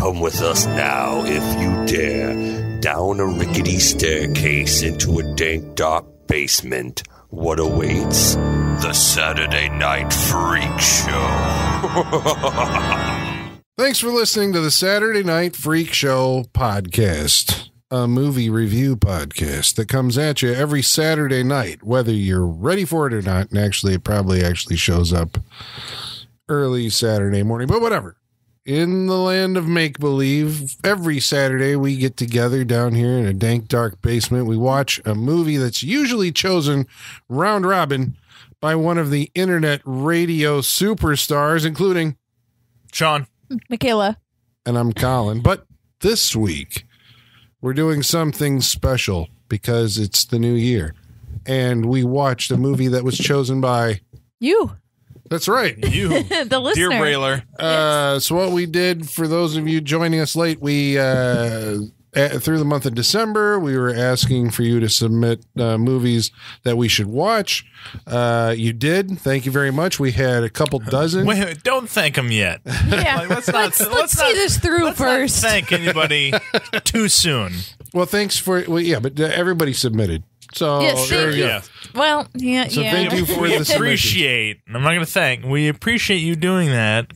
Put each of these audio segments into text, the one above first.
Come with us now, if you dare, down a rickety staircase into a dank, dark basement. What awaits? The Saturday Night Freak Show. Thanks for listening to the Saturday Night Freak Show podcast, a movie review podcast that comes at you every Saturday night, whether you're ready for it or not. And actually, it probably actually shows up early Saturday morning, but whatever. In the land of make believe, every Saturday we get together down here in a dank, dark basement. We watch a movie that's usually chosen round robin by one of the internet radio superstars, including Sean. Michaela. and I'm Colin. But this week, we're doing something special because it's the new year. And we watched a movie that was chosen by. You, That's right. You, the listener. dear Brailer. Uh, so, what we did for those of you joining us late, we. Uh, a- through the month of December, we were asking for you to submit uh, movies that we should watch. Uh, you did. Thank you very much. We had a couple dozen. Wait, wait, don't thank him yet. Yeah. Like, let's not- let's, let's let's see not- this through Let's not first. thank anybody too soon. Well, thanks for. Well, yeah, but uh, everybody submitted. So Yes, there thank you you. Yeah. well, yeah, So yeah. thank you for we the submissions. appreciate. I'm not going to thank. We appreciate you doing that,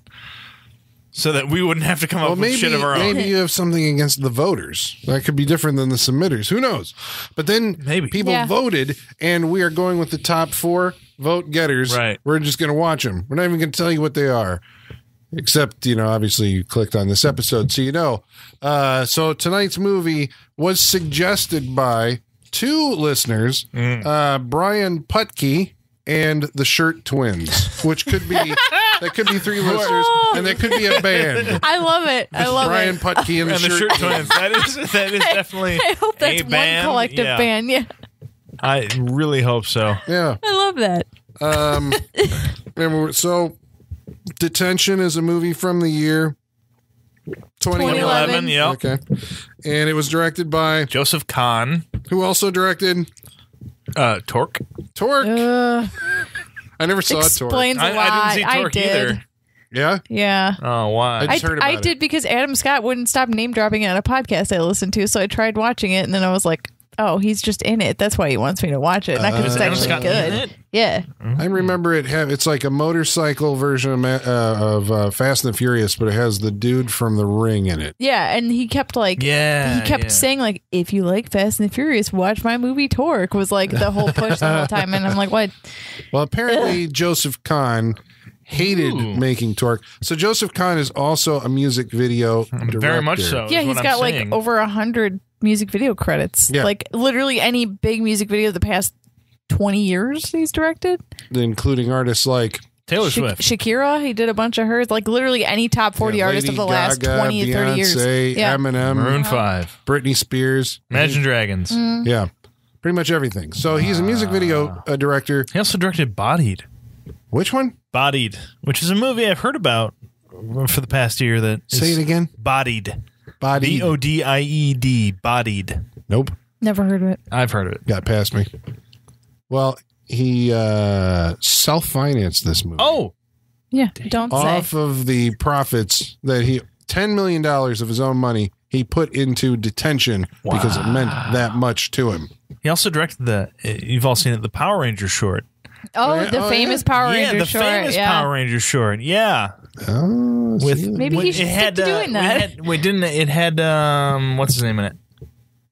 so that we wouldn't have to come Well, up maybe with shit of our own. maybe you have something against the voters. That could be different than the submitters. Who knows? But then Maybe. people Yeah. voted, and we are going with the top four vote getters. Right. We're just going to watch them. We're not even going to tell you what they are. Except, you know, obviously you clicked on this episode, so you know. Uh, so tonight's movie was suggested by two listeners, Mm. uh, Brian Putke and the Shirt Twins, which could be that could be three listeners, and that could be a band. I love it. I love Brian it. Putke and the, and the shirt, shirt twins. That is that is definitely. I hope that's a one band. collective Yeah. band. Yeah, I really hope so. Yeah. I love that. Um. so, Detention is a movie from the year 2011. 2011. 2011. Yep. Okay. And it was directed by Joseph Kahn. Who also directed Uh, Torque. Torque. Uh, I never saw Torque. explains I, a lot. I didn't see Torque did. either. Yeah. Yeah. Oh, why? I I, heard about I it. did because Adam Scott wouldn't stop name dropping it on a podcast I listened to, so I tried watching it, and then I was like, "Oh, he's just in it. That's why he wants me to watch it." And I Uh, could it's actually Scott good. it? Yeah, I remember it have it's like a motorcycle version of, Ma- uh, of uh, Fast and the Furious, but it has the dude from The Ring in it. yeah, and he kept like, Yeah, he kept yeah. saying like, "If you like Fast and the Furious, watch my movie Torque." Was like the whole push the whole time, and I'm like, "What? Well, apparently Joseph Kahn hated Ooh. making Torque. So Joseph Kahn is also a music video director. Very much so. yeah, He's got I'm like saying. over a hundred music video credits. Yeah. Like literally any big music video of the past twenty years he's directed. including artists like Taylor Sha- Swift. Shakira, he did a bunch of hers. Like literally any top 40 yeah, artist of the last Gaga, 20 to 30 years. Beyonce, Yeah. Eminem, Maroon Five. Britney Spears. Imagine Dragons. Mm. Yeah, pretty much everything. So he's a music video uh, director. He also directed Bodied. Which one? Bodied, which is a movie I've heard about for the past year. That Say is it again. Bodied. Body. B O D I E D. Bodied. nope. Never heard of it. I've heard of it. Got past me. Well, he uh, self-financed this movie. Oh, Yeah, don't off say. of the profits that he ten million dollars of his own money he put into detention because it meant that much to him. he also directed the. You've all seen it, the Power Ranger short. Oh, yeah, the oh, famous yeah. Power yeah, Ranger the short. famous yeah. Power Ranger short. Yeah, Oh, with see? Maybe he with- should it stick had, to uh, doing we that. had- Wait, didn't it? It had um, what's his name in it?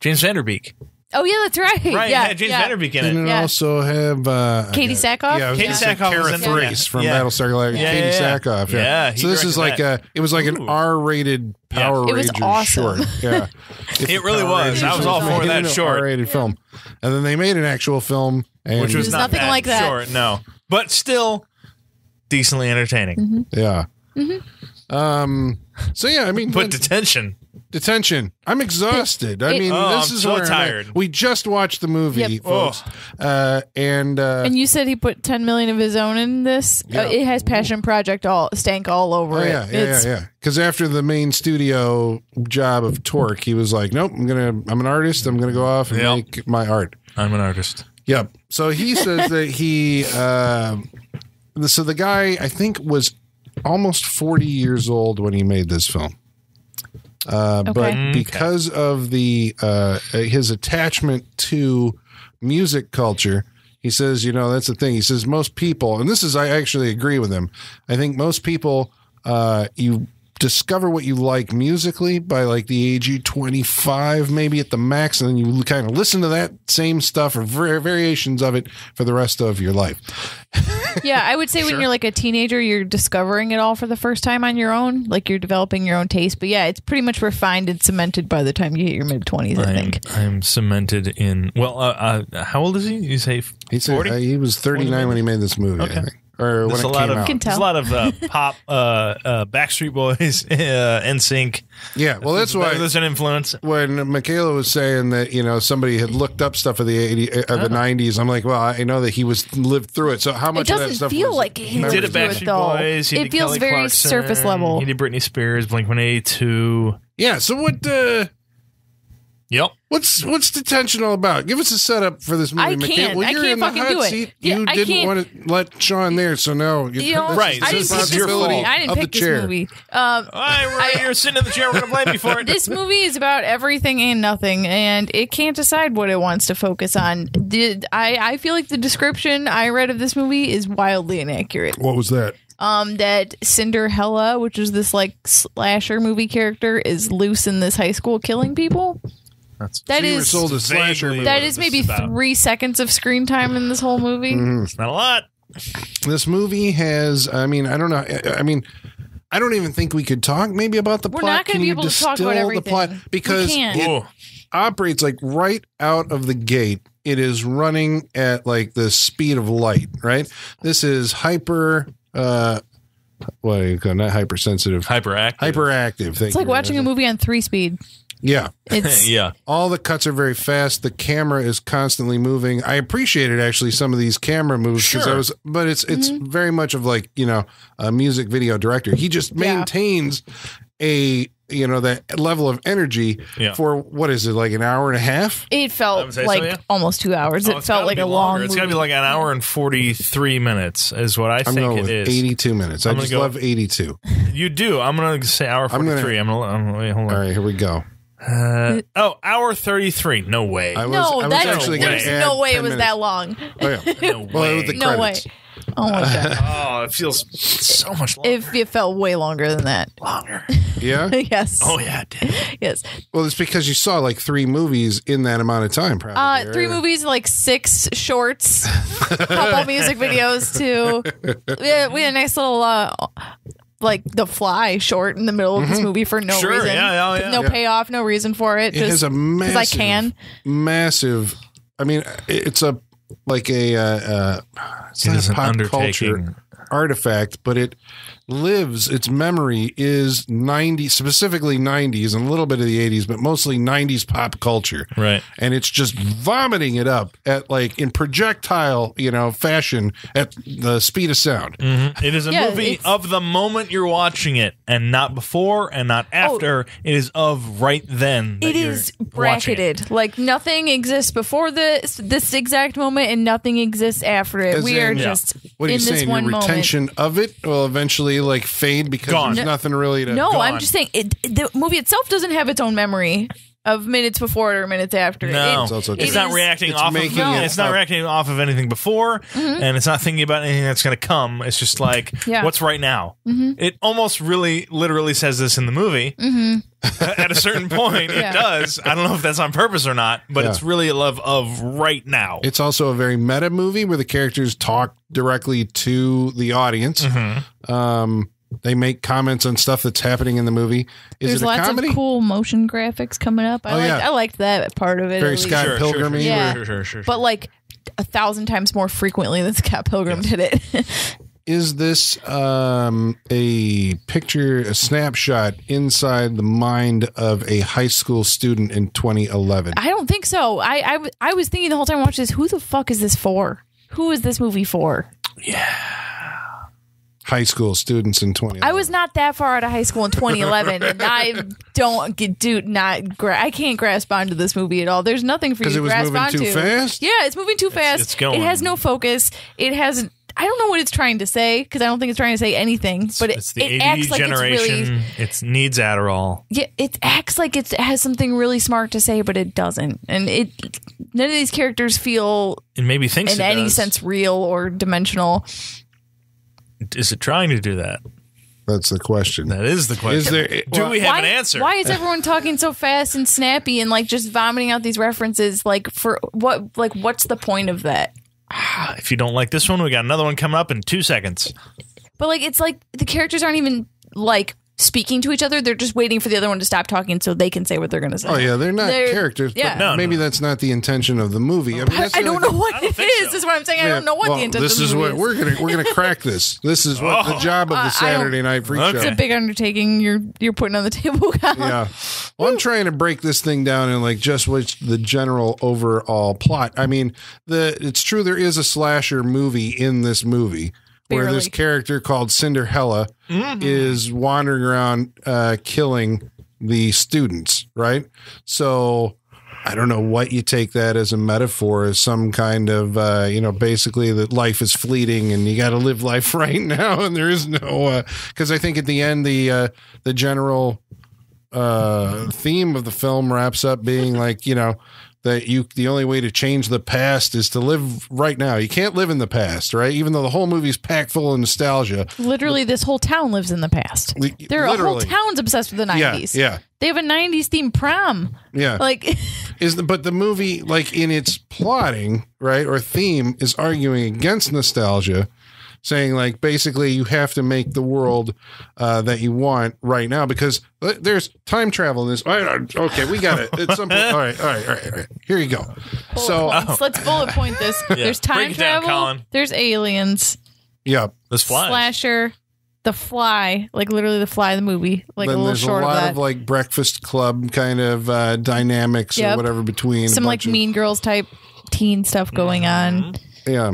James Van Der Beek. Oh, yeah, that's right. Right, yeah, it had James yeah. Van Der Beek in Didn't it. it Yeah. also have uh, Katee I- Sackhoff? Yeah, I was Katee gonna say Sackhoff Kara was in it. Thrace from Yeah. Battlestar Galactica. Yeah, Katee yeah, yeah. Sackhoff. Yeah. Yeah, he so this is like directed a. It was like an Ooh. R-rated Yeah. Power It was Rangers awesome. short. Yeah, It really was. I was all for that short. R-rated film, and then they made an actual film, and which was was not nothing bad. like that. Sure, no, but still decently entertaining. Mm-hmm. yeah. Um. So yeah, I mean, But detention. detention. I'm exhausted. I It- mean, Oh, this I'm is so where I'm tired. We just watched the movie, Yep. folks, uh, and uh, And you said he put 10 million of his own in this? Yeah. Uh, it has Passion Project all stank all over Oh it. yeah, yeah, It's- yeah, yeah. Because after the main studio job of Torque, he was like, "Nope, I'm gonna. I'm an artist. I'm gonna go off and Yep. make my art." I'm an artist. Yep. So he says that he. Uh, so the guy, I think, was almost 40 years old when he made this film. Uh, But Okay. because of the uh, his attachment to music culture, he says, you know, that's the thing. He says most people, and this is I actually agree with him. I think most people, uh, you discover what you like musically by like the age of 25 maybe at the max and then you kind of listen to that same stuff or var- variations of it for the rest of your life yeah, I would say when you're like a teenager, you're discovering it all for the first time on your own. Like you're developing your own taste. But yeah, it's pretty much refined and cemented by the time you hit your mid 20s, I I'm, think. I'm cemented in. Well, uh, uh, how old is he? You say he said 40? uh, he was 39 when he made this movie Okay. I think. Or when There's it a lot came of out Can there's a lot of uh, pop, uh, uh, Backstreet Boys, uh, NSYNC. yeah well that's why there's an influence. when Michaela was saying that you know somebody had looked up stuff of the 80 of the 90s I'm like well I know that he was lived through it so how It much of that doesn't stuff feel was like he He lived did a through it, Backstreet though. Boys. He it feels Kelly very Clarkson, surface level. He did Britney Spears, Blink One Eighty Two. yeah so what uh Yep. What's what's the tension all about? Give us a setup for this movie. I Michaela. can't. Well, I you're can't in the fucking hot do it. Seat. Yeah, you I didn't can't- want to let Sean there, so no. You, You know, Right, I so didn't pick this your movie. fault I didn't of pick the this chair. movie. Um, All right, right. You're sitting in the chair. We're gonna blame you for it. this movie is about everything and nothing, and it can't decide what it wants to focus on. Did I? I feel like the description I read of this movie is wildly inaccurate. What was that? Um, that Cinderella, which is this like slasher movie character, is loose in this high school killing people. That's That So is sold a slasher vaguely movie. that what is this maybe is about. three seconds of screen time in this whole movie. Mm-hmm. not a lot. This movie has. I mean, I don't know. I- I mean. I don't even think we could talk maybe about the plot. We're plot. not going Can to be you able to talk distill about the everything. plot We because can't. it Oh, operates like right out of the gate. It is running at like the speed of light. Right. This is hyper. uh What do you call it? not hypersensitive? hyperactive. Hyperactive. Thank It's like you. watching a movie on three speed. Yeah. It's yeah. all the cuts are very fast. The camera is constantly moving. I appreciated actually some of these camera moves because I was, but it's it's mm-hmm. very much of like you know a music video director. He just Yeah. maintains a you know that level of energy Yeah. for what is it like an hour and a half? it felt would say so, like yeah. almost two hours. Oh, it felt like a longer. long. It's got to be like an hour and forty three minutes is what I I'm think going it with is. 82 minutes. I I'm gonna just go- love 82. You do. I'm gonna say hour I'm gonna- I'm gonna. I'm gonna wait, hold on. All right, here we go. Uh, oh, hour thirty three. No way. I was, no, I was that, actually going there's to add no way it was minutes. that long. Oh, yeah. no Well, way. with the No way. Oh my god! oh, it feels so much longer. if it felt way longer than that. longer. Yeah. yes. Oh yeah, it did. Yes. Well, it's because you saw like three movies in that amount of time, probably. Uh, three right? movies, like six shorts, couple music videos too. We had, we had a nice little, uh, like the Fly short in the middle of this movie for no Sure, reason. yeah, yeah, yeah. No Yeah. payoff, no reason for it. It just a massive, I can. massive. I mean, it's a like a uh, uh, it's It not is a an pop culture artifact, but it lives. Its memory is ninety, specifically nineties, and a little bit of the eighties, but mostly nineties pop culture. Right. And it's just vomiting it up at like in projectile, you know, fashion at the speed of sound. Mm-hmm. It is a Yeah, movie of the moment you're watching it, and not before and not oh. after. It is of right then. that It you're is watching it. bracketed. Like nothing exists before this this exact moment, and nothing exists after it. As we are Yeah. just What are in you this saying? one Your moment. retention of it will eventually like fade because Gone. there's nothing really to. No, I'm gone. just saying it, the movie itself doesn't have its own memory of minutes before it or minutes after. No, It- It's also it's not is- reacting it's off making of. it It's not up. reacting off of anything before, Mm-hmm. and it's not thinking about anything that's going to come. It's just like Yeah. what's right now. Mm-hmm. It almost really, literally says this in the movie. At a certain point, Yeah. it does. I don't know if that's on purpose or not, but Yeah. it's really a love of right now. It's also a very meta movie where the characters talk directly to the audience. Mm-hmm. Um, they make comments on stuff that's happening in the movie. Is There's it a lots comedy? of cool motion graphics coming up. I Oh, liked, yeah. I liked that part of it. Very at least. Scott Pilgrim-y. Yeah. Sure, sure, sure, sure. but like a thousand times more frequently than Scott Pilgrim did it. Is this um, a picture, a snapshot inside the mind of a high school student in 2011? I don't think so. I I was thinking the whole time I watched this, who the fuck is this for? Who is this movie for? High school students in 20 I was not that far out of high school in 2011, and I don't get do not gra- I can't grasp onto this movie at all. There's nothing for you to it was grasp moving onto. too fast? Yeah, it's moving too fast. it's going. It has no focus. It has I don't know what it's trying to say because I don't think it's trying to say anything. But it, it's the it AD acts like it's generation. really It needs Adderall. yeah. It acts like it has something really smart to say, but it doesn't. And it none of these characters feel It maybe thinks in it any does. sense real or dimensional. Is it trying to do that? That's the question. That is the question. Is there? do we have why, an answer? Why is everyone talking so fast and snappy and like just vomiting out these references? Like for what? Like what's the point of that? Ah, if you don't like this one, we got another one coming up in two seconds. But like it's like the characters aren't even like speaking to each other. They're just waiting for the other one to stop talking so they can say what they're going to say. Oh yeah, they're not They're- characters. yeah. But No, maybe no. that's not the intention of the movie. I, mean, I, that's I the don't only know thing- what I don't it think is. so. Is what I'm saying. I don't know what well, the intention This of the is movie what is. we're gonna we're gonna crack this. This is what the oh. job of the I don't- Saturday Night Freak Okay. Show. It's a big undertaking you're you're putting on the table. Kyle. yeah. Well, I'm trying to break this thing down in like just what's the general overall plot. I mean, the it's true there is a slasher movie in this movie where this character called Cinderella is wandering around uh, killing the students, right? So I don't know what you take that as a metaphor, as some kind of, uh, you know, basically that life is fleeting and you got to live life right now, and there is no, because I think at the end the uh, the general uh, theme of the film wraps up being like, you know, that you the only way to change the past is to live right now. You can't live in the past, right? Even though the whole movie's packed full of nostalgia. Literally, this whole town lives in the past. Li- There are whole towns obsessed with the Yeah, 90s. yeah, They have a 90s themed prom. yeah. Like, is the but the movie like in its plotting right or theme is arguing against nostalgia saying like basically you have to make the world uh, that you want right now because there's time travel in this okay we got it at some point all right all right all right, all right. here you go bullet so points. let's bullet point this. There's time Break it down, travel. Colin. there's aliens. yeah This flies. Slasher. The Fly, like literally the Fly, the movie, like then a little there's a lot of of, like breakfast club kind of uh, dynamics or whatever between Some like of- Mean Girls type teen stuff going Mm-hmm. on. yeah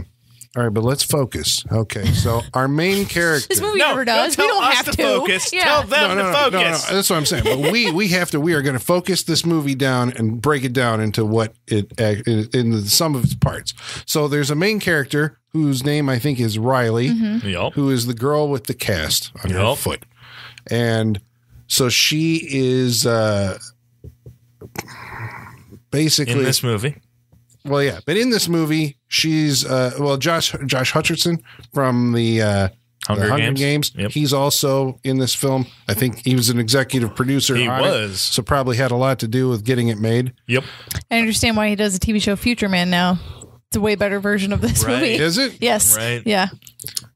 all right but let's focus okay so our main character This movie No, never does. don't we don't us have to to focus. Yeah. Tell them to focus. That's what I'm saying. But we we have to. We are going to focus this movie down and break it down into what it act- in in the sum of its parts. So there's a main character whose name I think is Riley, Mm-hmm. Yup. who is the girl with the cast on her Yup. foot, and so she is uh basically In this movie. Well, yeah, but in this movie, she's uh, well, Josh Josh Hutcherson from the, uh, Hunger the Hunger Games. Games. Yep. He's also in this film. I think he was an executive producer. He on it, was. so probably had a lot to do with getting it made. Yep. I understand why he does a TV show Future Man now. It's a way better version of this Right. movie. Is it? Yes. Right. Yeah.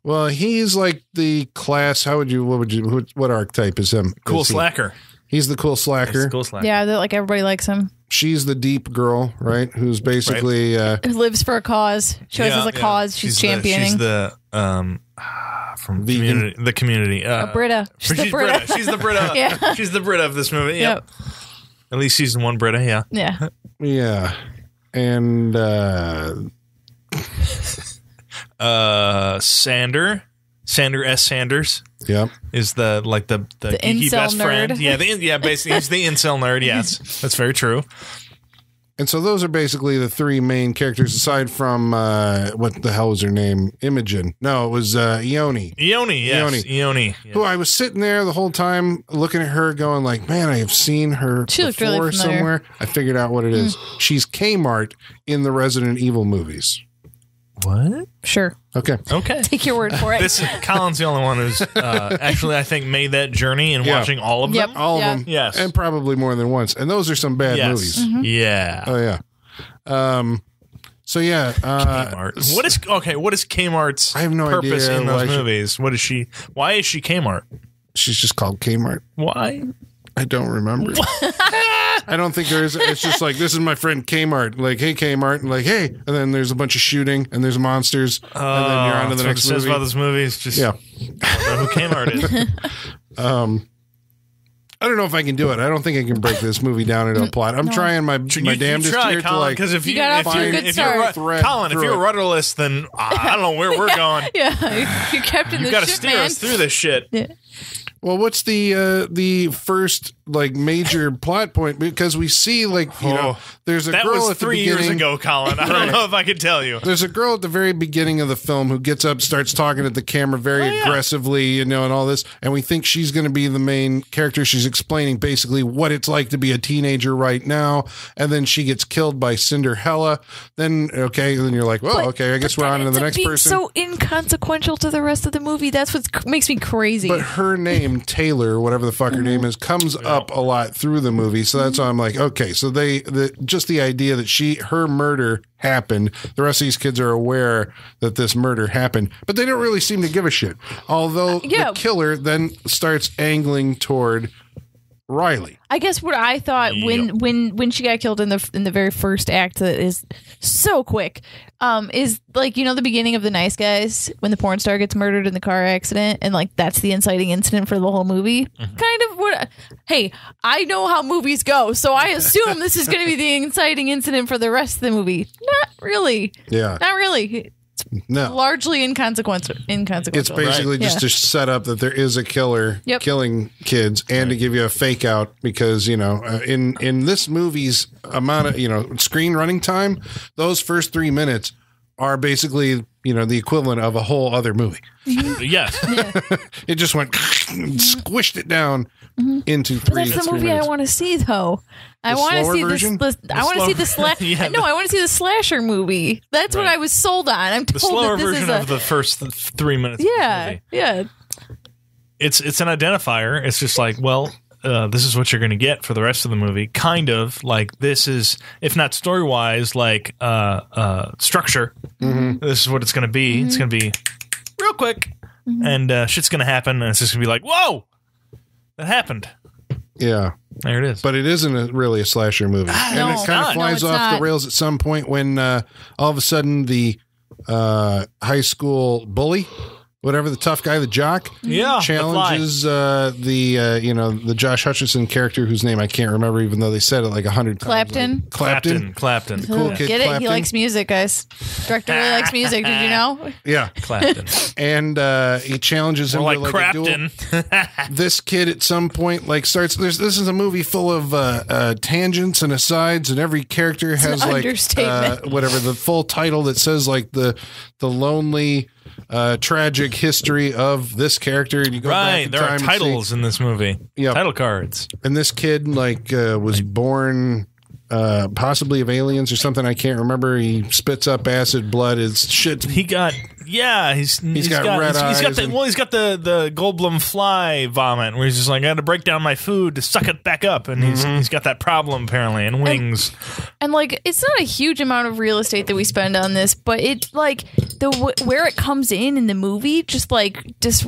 Well, he's like the class. How would you? What would you? What, what archetype is him? Cool Is he? slacker. He's the cool slacker. Cool slacker. Yeah. That like everybody likes him. She's the deep girl, right? Who's basically uh, Who lives for a cause. Shows Yeah, as a yeah. cause. She's, the- championing. she's the um from Vegan. community. The community. Uh, a Britta. She's, She's, the Britta. Britta. She's the Britta. Yeah. She's the Britta of this movie. Yep. Yep. At least season one Britta. Yeah. Yeah. yeah, and uh, Uh, Sander. Sander S. Sanders yeah. is the like the the, The geeky incel best friend. nerd. Yeah, the, yeah, basically he's the incel nerd. Yes, that's very true. And so those are basically the three main characters, aside from uh, what the hell was her name? Imogen. No, it was uh, Ione. Ione, yes, Ione. Ione. Yeah. Who I was sitting there the whole time looking at her, going like, "Man, I have seen her She before really. Somewhere." I figured out what it is. She's Kmart in the Resident Evil movies. What? Sure. Okay, Okay. Take your word for it. This Colin's the only one who's uh, actually I think made that journey and Yeah. watching all of Yep. them. all Yeah. of them, Yes. and probably more than once. And those are some bad yes. movies. Mm-hmm. Yeah. Oh yeah. Um. So yeah. Uh, Kmart. What is okay? What is Kmart's I have no purpose idea in why those she- movies? What is she? Why is she Kmart? she's just called Kmart. Why? I don't remember. I don't think there is. It's just like this is my friend Kmart. Like, hey Kmart, and like, hey, and then there's a bunch of shooting, and there's monsters, and then you're oh, on to the Oh, next that's what it says movie. about this movie. It's just Yeah, I don't know who Kmart is. Um, I don't know if I can do it. I don't think I can break this movie down into a mm, plot. I'm trying my my You- you damnedest try, here to like. because if you, You got if off to a you good if start. you're ru- Thread Colin, if you're it. rudderless, then I I don't know where we're going. yeah. You're kept in You the got to steer man. us through this shit. Yeah. Well, what's the uh, the first like major plot point because we see like you know Oh, there's a That girl was at the three years ago, Colin. I don't know if I could tell you. There's a girl at the very beginning of the film who gets up, starts talking at the camera very Oh, yeah. aggressively, you know, and all this. And we think she's going to be the main character. She's explaining basically what it's like to be a teenager right now. And then she gets killed by Cinderella. Then, okay, then you're like, well, But- okay, I guess we're on to the next being person. So inconsequential to the rest of the movie. That's what makes me crazy. but her name Taylor, whatever the fuck her mm-hmm. name is, comes up a lot through the movie. So that's why I'm like, okay, so they the just the idea that she her murder happened. The rest of these kids are aware that this murder happened, but they don't really seem to give a shit. Although yeah. the killer then starts angling toward Riley. I guess what I thought when when when she got killed in the in the very first act that is so quick um is like you know the beginning of the nice guys when the porn star gets murdered in the car accident and like that's the inciting incident for the whole movie? Mm-hmm. kind of what hey I know how movies go so I assume this is going to be the inciting incident for the rest of the movie. Not really. Yeah, not really no. largely inconsequential inconsequential It's basically just Yeah. to set up that there is a killer Yep. killing kids, and to give you a fake out because you know uh, in in this movie's amount of you know screen running time, those first three minutes are basically you know the equivalent of a whole other movie. Mm-hmm. Yes. It just went and squished it down mm-hmm. into But three. that's the three movie I want to see, though. I want to see version? this. this I want to see the slash. Yeah, no, I want to see the slasher movie. That's what I was sold on. I'm The told slower that this version is a. of the first th- three minutes. of the yeah, movie. yeah. It's it's an identifier. It's just like, well, uh, this is what you're going to get for the rest of the movie. Kind of like this is, if not story wise, like uh, uh, structure. This is what it's going to be. It's going to be real quick, and uh, shit's going to happen, and it's just going to be like, whoa, that happened. Yeah, There it is. but it isn't a, really a slasher movie, and no. it kind of flies it's off not. the rails at some point when uh, all of a sudden the uh, high school bully, whatever the tough guy, the jock, yeah, the challenges uh, the uh, you know the Josh Hutcherson character whose name I can't remember, even though they said it like a hundred times. Clapton? Like, Clapton. Clapton. Clapton. Cool kid Get it? Clapton. He likes music, guys. Director really likes music. Did you know? Yeah, Clapton. and uh, he challenges him More to like like a duel. This kid at some point like starts there's this is a movie full of uh, uh tangents and asides and every character has an like uh, whatever the full title that says like the the lonely uh tragic history of this character and you go right. There are and see- titles in this movie. Yep. Title cards. and this kid like uh, was born uh possibly of aliens or something i can't remember he spits up acid blood his shit He got yeah. He's he's got red he's, he's got eyes the and- well. He's got the the Goldblum fly vomit where he's just like I got to break down my food to suck it back up, and he's Mm-hmm. he's got that problem apparently, and wings. And like, it's not a huge amount of real estate that we spend on this, but it like the where it comes in in the movie, just like dis.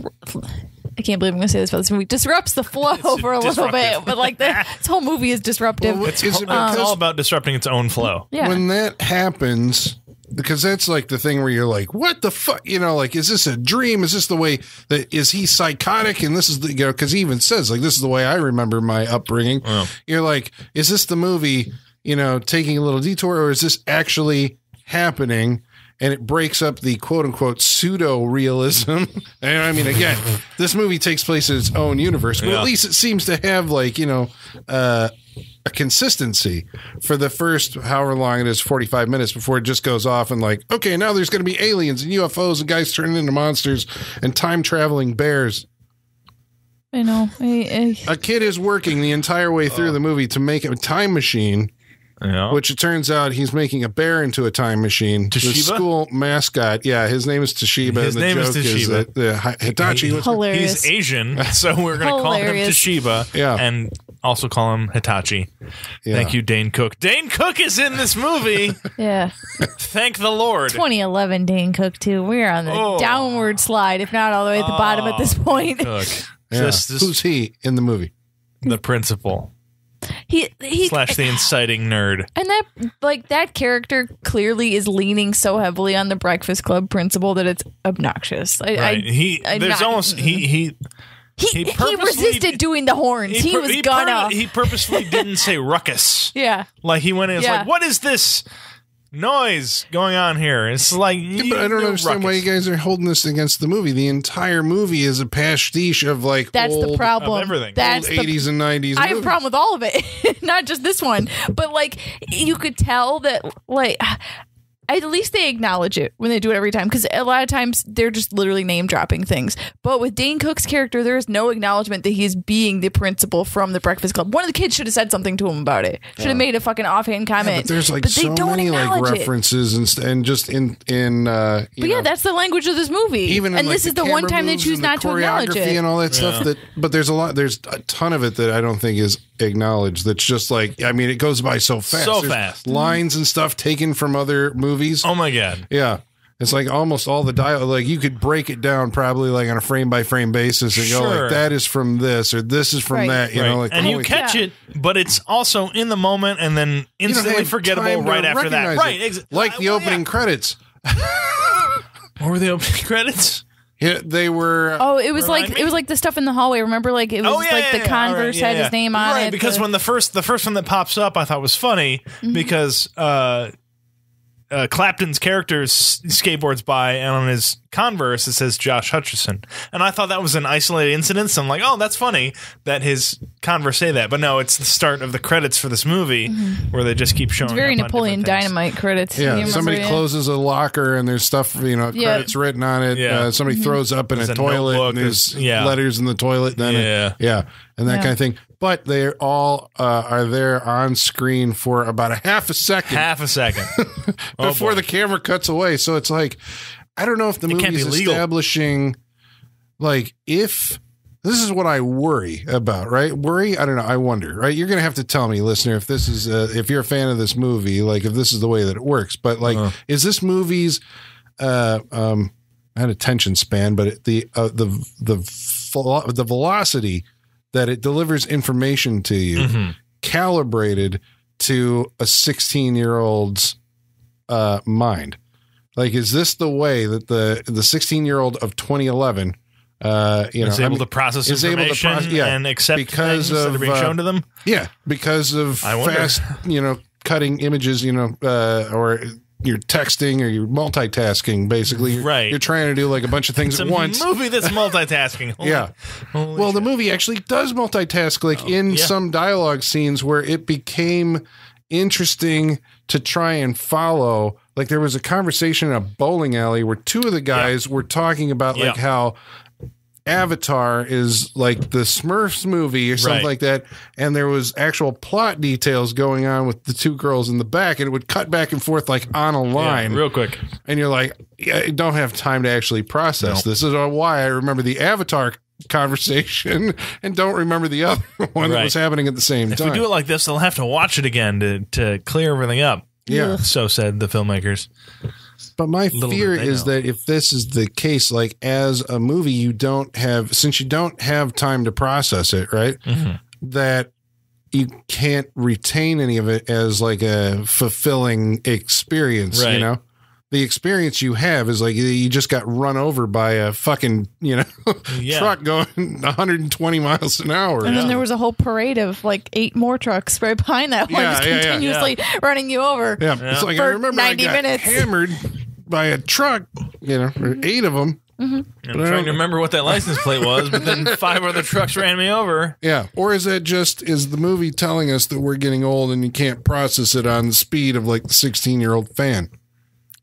I can't believe I'm going to say this about this movie. Disrupts the flow for a little disruptive. bit, but like the, this whole movie is disruptive. Well, it's, Is it um, it's all about disrupting its own flow. yeah, when that happens because that's like the thing where you're like what the fuck you know like is this a dream is this the way that is he psychotic and this is the you know because he even says like this is the way i remember my upbringing you're like is this the movie you know taking a little detour or is this actually happening and it breaks up the quote unquote pseudo realism. and I mean, again, this movie takes place in its own universe, but Yeah. at least it seems to have like, you know, uh, a consistency for the first however long it is 45 minutes before it just goes off and like okay now there's going to be aliens and ufos and guys turning into monsters and time traveling bears I know. I, I, a kid is working the entire way through the movie to make a time machine Yeah. which it turns out he's making a bear into a time machine. The school mascot, yeah, his name is Toshiba. His and the name is joke Toshiba. that the Hi- Hitachi. was- hilarious. He's Asian, so we're going to call him Toshiba. Yeah. And also call him Hitachi. Yeah. Thank you, Dane Cook. Dane Cook is in this movie. yeah. Thank the Lord. 2011 Dane Cook too. We're on the Oh. downward slide, if not all the way at the bottom at this oh, point. Cook. Yeah. This, this, Who's he in the movie? the principal He he slash the inciting nerd. and that like that character clearly is leaning so heavily on the Breakfast Club principle that it's obnoxious. I, Right. I he I'm there's not- almost he he he, he he, resisted doing the horns. He, pur- was gonna. he purposefully didn't say ruckus. yeah. Like he went in, it's Yeah. like, what is this? Noise going on here. It's like, Yeah, but I don't understand why you guys are holding this against the movie. The entire movie is a pastiche of like That's old, the problem. of everything. That's old the 80s and 90s. I have a problem with all of it, not just this one. But like, you could tell that, like, at least they acknowledge it when they do it every time. Because a lot of times they're just literally name dropping things. But with Dane Cook's character, there is no acknowledgement that he's being the principal from the Breakfast Club. One of the kids should have said something to him about it. Should have made a fucking offhand Yeah, comment. but there's like But they so don't many like references and st- and just in in uh you But yeah, that's the language of this movie. even in, and like, this is the one time they choose and the not to acknowledge it. and all that stuff that but there's a lot there's a ton of it that I don't think is acknowledged that's just like I mean it goes by so fast So There's fast. lines and stuff taken from other movies Oh my god. yeah it's like almost all the dialogue like you could break it down probably like on a frame by frame basis and go Sure. like that is from this or this is from Right. that you know like and you holy- catch Yeah. it, but it's also in the moment and then you don't instantly have forgettable time to right after that. recognize Right. it. ex- like the well, opening yeah. credits What were the opening credits? Yeah, they were Oh, it was like me? it was like the stuff in the hallway. Remember, like it was Oh yeah, like yeah, the yeah. All right, Converse yeah, had yeah. his name on right, it. because the- when the first the first one that pops up, I thought was funny Mm-hmm. because uh, uh, Clapton's character skateboards by and on his Converse it says Josh Hutcherson, and I thought that was an isolated incident. So I'm like, oh, that's funny that his Converse say that, but no, it's the start of the credits for this movie where they just keep showing. Mm-hmm. it's very up Napoleon different. Dynamite credits. Yeah, somebody closes a locker and there's stuff, you know, Yeah. credits written on it. Yeah. Uh, somebody Mm-hmm. throws up in There's a a toilet and there's there's- yeah. letters in the toilet. Then Yeah. yeah, and that Yeah. kind of thing. But they all uh, are there on screen for about a half a second Half a second Oh, before boy. the camera cuts away. So it's like, I don't know if the movie is legal. establishing, like, if this is what I worry about, right? Worry, I don't know. I wonder, right? You're going to have to tell me, listener, if this is, uh, if you're a fan of this movie, like, if this is the way that it works. But, like, Uh-huh. is this movie's, uh, um, not attention span, but the, uh, the, the, the velocity that it delivers information to you Mhm. calibrated to a 16 year old's uh, mind. Like, is this the way that the the 16 year old of 2011, uh, you know, is I able mean, to process is able to information yeah, and accept because things that of, are being uh, shown to them. yeah, because of I fast, you know, cutting images, you know, uh, or you're texting or you're multitasking. Basically, you're, Right. You're trying to do like a bunch of things It's at a once. movie that's multitasking. Holy- Yeah. holy Well, the movie actually does multitask, like oh, in yeah. some dialogue scenes where it became interesting to try and follow. Like there was a conversation in a bowling alley where two of the guys were talking about like Yeah. how Avatar is like the Smurfs movie or something Right. like that, and there was actual plot details going on with the two girls in the back, and it would cut back and forth like on a Yeah, line real quick. and you're like, yeah, I don't have time to actually process this. This is why I remember the Avatar conversation and don't remember the other one that was happening at the same If time. we do it like this, they'll have to watch it again to to clear everything up. yeah, So said the filmmakers. But my fear is know. that if this is the case, like as a movie, you don't have since you don't have time to process it, right? Mhm. That you can't retain any of it as like a fulfilling experience, you know. The experience you have is like you just got run over by a fucking, you know, Yeah. truck going 120 miles an hour. And then there was a whole parade of like eight more trucks right behind that one, Yeah, just yeah, yeah. continuously running you over. Yeah, Yeah. it's like I For remember 90 I got minutes. hammered by a truck, you know, or mm-hmm. eight of them. Mm-hmm. I'm trying to remember what that license plate was, but then five other trucks ran me over. Yeah, or is that just is the movie telling us that we're getting old and you can't process it on the speed of like the 16 year old fan?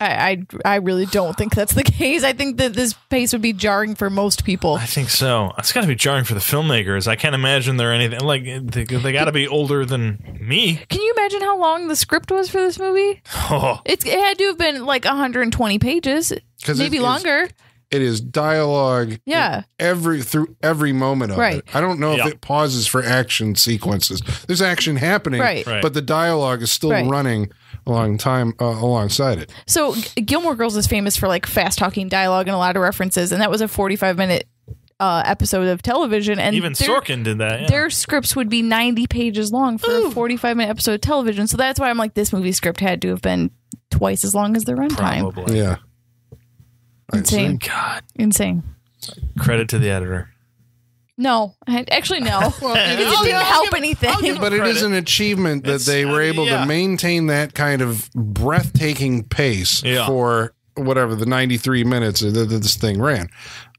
I, I I really don't think that's the case. I think that this pace would be jarring for most people. I think so. It's got to be jarring for the filmmakers. I can't imagine they're anything like they, they got to be older than me. Can you imagine how long the script was for this movie? Oh, It's, it had to have been like 120 pages, maybe it is- longer. It is dialogue, Yeah. every through every moment of Right. it. I don't know Yeah. if it pauses for action sequences. There's action happening, Right. Right. But the dialogue is still Right. running along time uh, alongside it. So Gilmore Girls is famous for like fast talking dialogue and a lot of references, and that was a 45 minute uh, episode of television. And even their- Sorkin did that. Yeah. Their scripts would be 90 pages long for a 45 minute episode of television. So that's why I'm like, this movie script had to have been twice as long as the runtime. Probably. Yeah. I'd Insane. God, Insane. credit to the editor. No, I- actually, no. Well, it Because is it didn't an- help anything. but it is an achievement that It's- they were uh, able yeah. to maintain that kind of breathtaking pace Yeah. for whatever the 93 minutes that that this thing ran.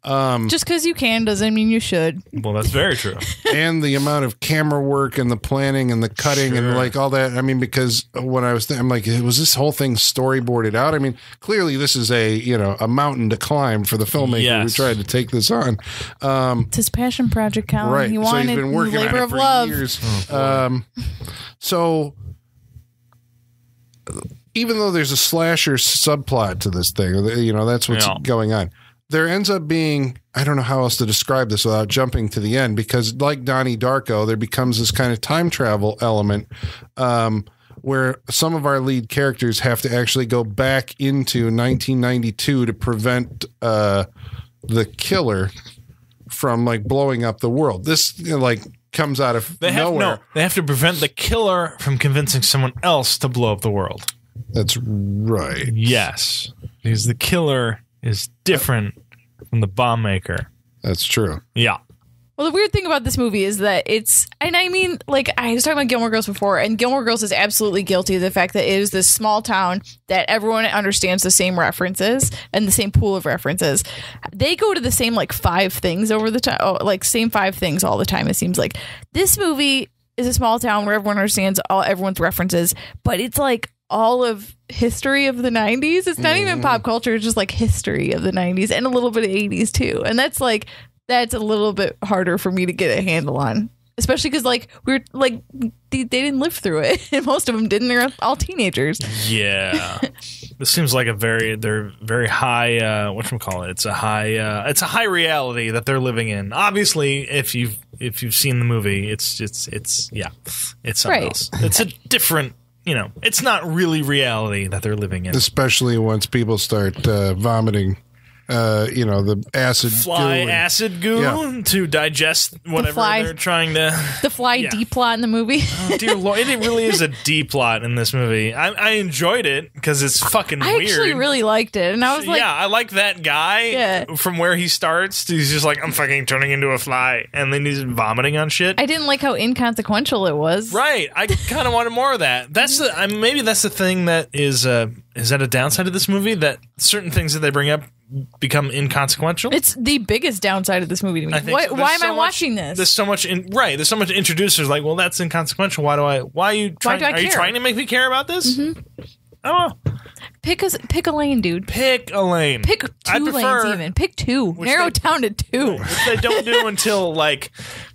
Just because you can doesn't mean you should. Well, that's very true. and the amount of camera work and the planning and the cutting and Sure. like all that. I mean, because when I was, th- I'm like, was this whole thing storyboarded out? I mean, clearly this is a you know a mountain to climb for the filmmaker who Yes. tried to take this on. Um, It's his passion project, Colin. right. He so wanted he's been working labor on it of for love. years. um, so even though there's a slasher subplot to this thing, you know, that's what's Yeah. going on. There ends up being, I don't know how else to describe this without jumping to the end, because like Donnie Darko, there becomes this kind of time travel element um, where some of our lead characters have to actually go back into 1992 to prevent uh, the killer from like blowing up the world. This you know, like comes out of They have nowhere. no. They have to prevent the killer from convincing someone else to blow up the world. That's right. Yes, because the killer is different from the bomb maker. That's true. Yeah. Well, the weird thing about this movie is that it's, and I mean, like I was talking about Gilmore Girls before, and Gilmore Girls is absolutely guilty of the fact that it is this small town that everyone understands the same references and the same pool of references. They go to the same like five things over the time, oh, like same five things all the time. It seems like this movie is a small town where everyone understands all everyone's references, but it's like all of history of the 90s. It's not even pop culture, it's just like history of the 90s and a little bit of 80s too. And that's like that's a little bit harder for me to get a handle on. Especially because, like, we're like, they, they didn't live through it, and most of them didn't. They're all teenagers. Yeah. this seems like a very they're very high uh what call it? It's a high uh it's a high reality that they're living in. Obviously, if you've if you've seen the movie, it's it's it's yeah. It's something Right. else. It's a different you know, it's not really reality that they're living in. Especially once people start uh, vomiting, uh, you know, the acid. Fly goo and- acid goo Yeah. to digest whatever fly- they're trying to The fly Yeah. D plot in the movie. Oh, dear lord, it really is a D plot in this movie. I, I enjoyed it because it's fucking I weird. actually really liked it, and I was like, yeah, I like that guy Yeah. from where he starts. He's just like, I'm fucking turning into a fly, and then he's vomiting on shit. I didn't like how inconsequential it was. right, I kind of wanted more of that. That's the I mean, maybe that's the thing that is uh, is that a downside of this movie that certain things that they bring up become inconsequential. It's the biggest downside of this movie to me. Why, so. why am I much- watching this? There's so much in right. There's so much introducers like, well, that's inconsequential. Why do I? Why are you trying? do I are you trying to make me care about this? Mm-hmm. I don't know. Pick a pick a lane, dude. Pick a lane. Pick I two prefer- lanes, even. Pick two. Narrow they- down to two. which they don't do until like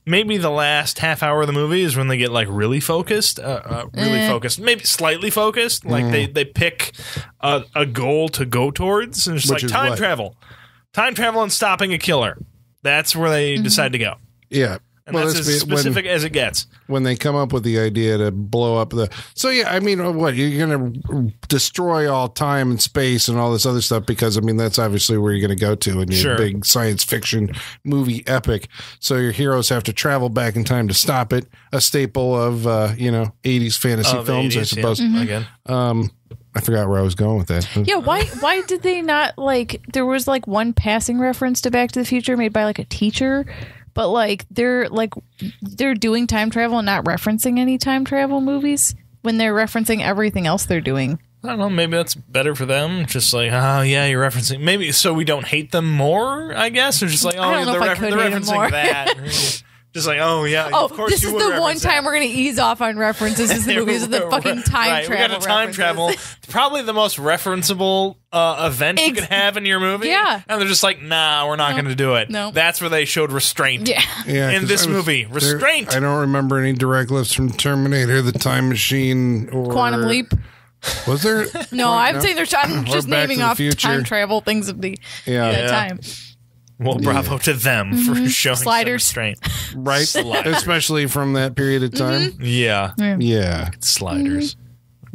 maybe the last half hour of the movie is when they get like really focused, uh, uh, really Eh. focused, maybe slightly focused. Like they they pick a, a goal to go towards, and it's like time what? travel, time travel, and stopping a killer. That's where they Mm-hmm. decide to go, Yeah. And Well, that's that's as be- when- specific as it gets. when they come up with the idea to blow up the so yeah i mean what you're gonna destroy all time and space and all this other stuff because i mean that's obviously where you're gonna go to in your Sure. big science fiction movie epic so your heroes have to travel back in time to stop it a staple of uh you know 80s fantasy Of films 80s, i yeah, suppose Again, um i forgot where i was going with that. Yeah, why why did they not like there was like one passing reference to Back to the Future made by like a teacher, but like they're like they're doing time travel and not referencing any time travel movies when they're referencing everything else they're doing. I don't know. Maybe that's better for them. Just like, oh yeah, you're referencing maybe so we don't hate them more. I guess, or just like, oh, I don't know they're, if I refer- could they're referencing that. just like, oh yeah, Oh, of course this you is would the one reference that. time we're gonna ease off on references is the movies of the fucking time right, travel. We got a time references. travel. Probably the most referenceable uh, event you Ex- could have in your movie. Yeah. And they're just like, nah, we're not going to do it. No. That's where they showed restraint. Yeah. yeah, in 'cause this was- movie, there- restraint. i don't remember any direct lifts from terminator the time machine or Quantum Leap. was there No, I'm saying they're I'm just naming off Future. time travel things of the yeah that Yeah. time. Well, bravo to them for showing some Sliders. restraint. right Sliders. especially from that period of time Yeah. yeah Sliders.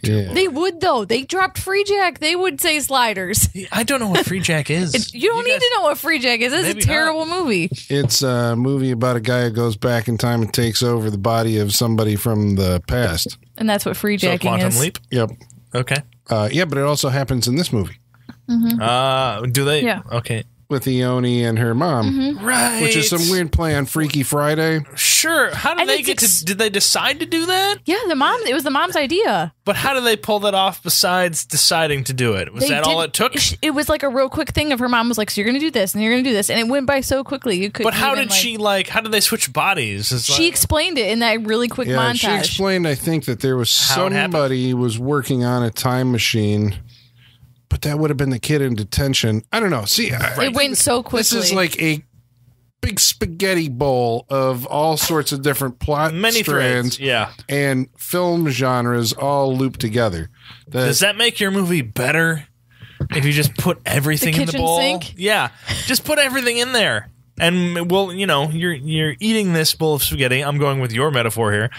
yeah They would though. They dropped Freejack. They would say sliders. I don't know what Freejack is. You don't need guys- to know what Freejack is. It's a Maybe not. terrible movie. It's a movie about a guy who goes back in time and takes over the body of somebody from the past. And that's what free So jacking Quantum is. Leap. Yep. Okay. Uh, yeah, but it also happens in this movie. Uh, do they? Yeah. Okay. With Ione and her mom, Mm-hmm. right. which is some weird play on Freaky Friday. Sure. How did And they get ex- to? Did they decide to do that? Yeah, the mom. It was the mom's idea. But how did they pull that off? Besides deciding to do it, was They that all it took? It was like a real quick thing of her mom was like, "So you're going to do this, and you're going to do this," and it went by so quickly. You could. But how did she like? How did they switch bodies? It's She like- explained it in that really quick Yeah, and she explained. I think that there was How it somebody was working on a time machine, but that would have been the kid in detention. I don't know. See, I- It went so quickly. this is like a big spaghetti bowl of all sorts of different plot many strands threads. Yeah. and film genres all looped together. That, Does that make your movie better if you just put everything The in the bowl? sink? Yeah, just put everything in there. And well, you know, you're you're eating this bowl of spaghetti. I'm going with your metaphor here,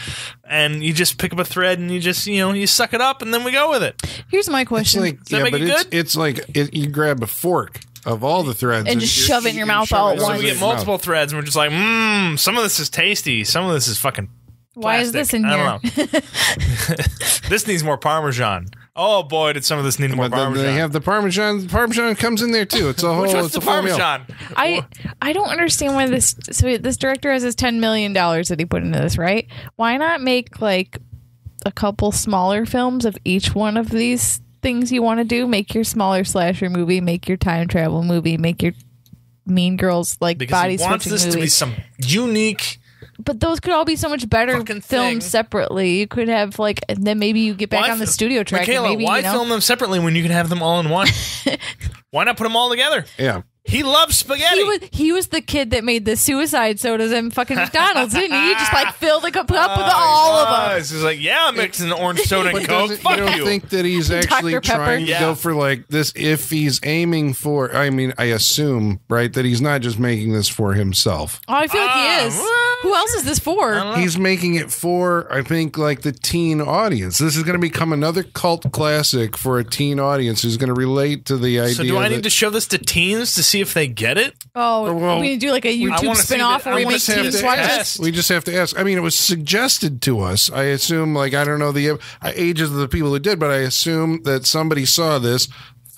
and you just pick up a thread and you just you know you suck it up, and then we go with it. Here's my it's question: like that yeah, make but it it's good? it's like it, you grab a fork of all the threads And just shove it in your mouth all it at in So once. we get multiple threads, and we're just like, mmm, some of this is tasty, some of this is fucking. Why is this plastic. in I here? don't know. this needs more parmesan. Oh boy, did some of this need more But parmesan. they have the parmesan. The parmesan comes in there too. It's a whole. Which it's the a full meal. parmesan? I I don't understand why this. So this director has his ten million dollars that he put into this, right? Why not make like a couple smaller films of each one of these things you want to do? Make your smaller slasher movie, make your time travel movie, make your Mean Girls like because body he wants switching this movie. to be some unique. But those could all be so much better Fucking filmed thing. separately. You could have like, and then maybe you get back Why on the fi- studio track. Michaela, and maybe why you know, film them separately when you can have them all in one? why not put them all together? Yeah. He loves spaghetti. He was he was the kid that made the suicide sodas in fucking McDonald's, didn't he? He just like filled the cup up with all of them. He's like, yeah, I'm mixing orange soda and But Coke. doesn't- Fuck you don't you. think that he's actually Dr. Pepper? trying to Yeah. go for like this? If he's aiming for, I mean, I assume right that he's not just making this for himself. Oh, I feel like Ah, he is. Well, Who else is this for? He's making it for, I think, like the teen audience. This is going to become another cult classic for a teen audience who's going to relate to the idea. so do I that- need to show this to teens to see if they get it? Oh, Well, we need to do like a YouTube wanna spin off that- where I we wanna make see teams the watch test. this. We just have to ask. I mean, it was suggested to us. I assume, like, I don't know the uh, ages of the people who did, but I assume that somebody saw this,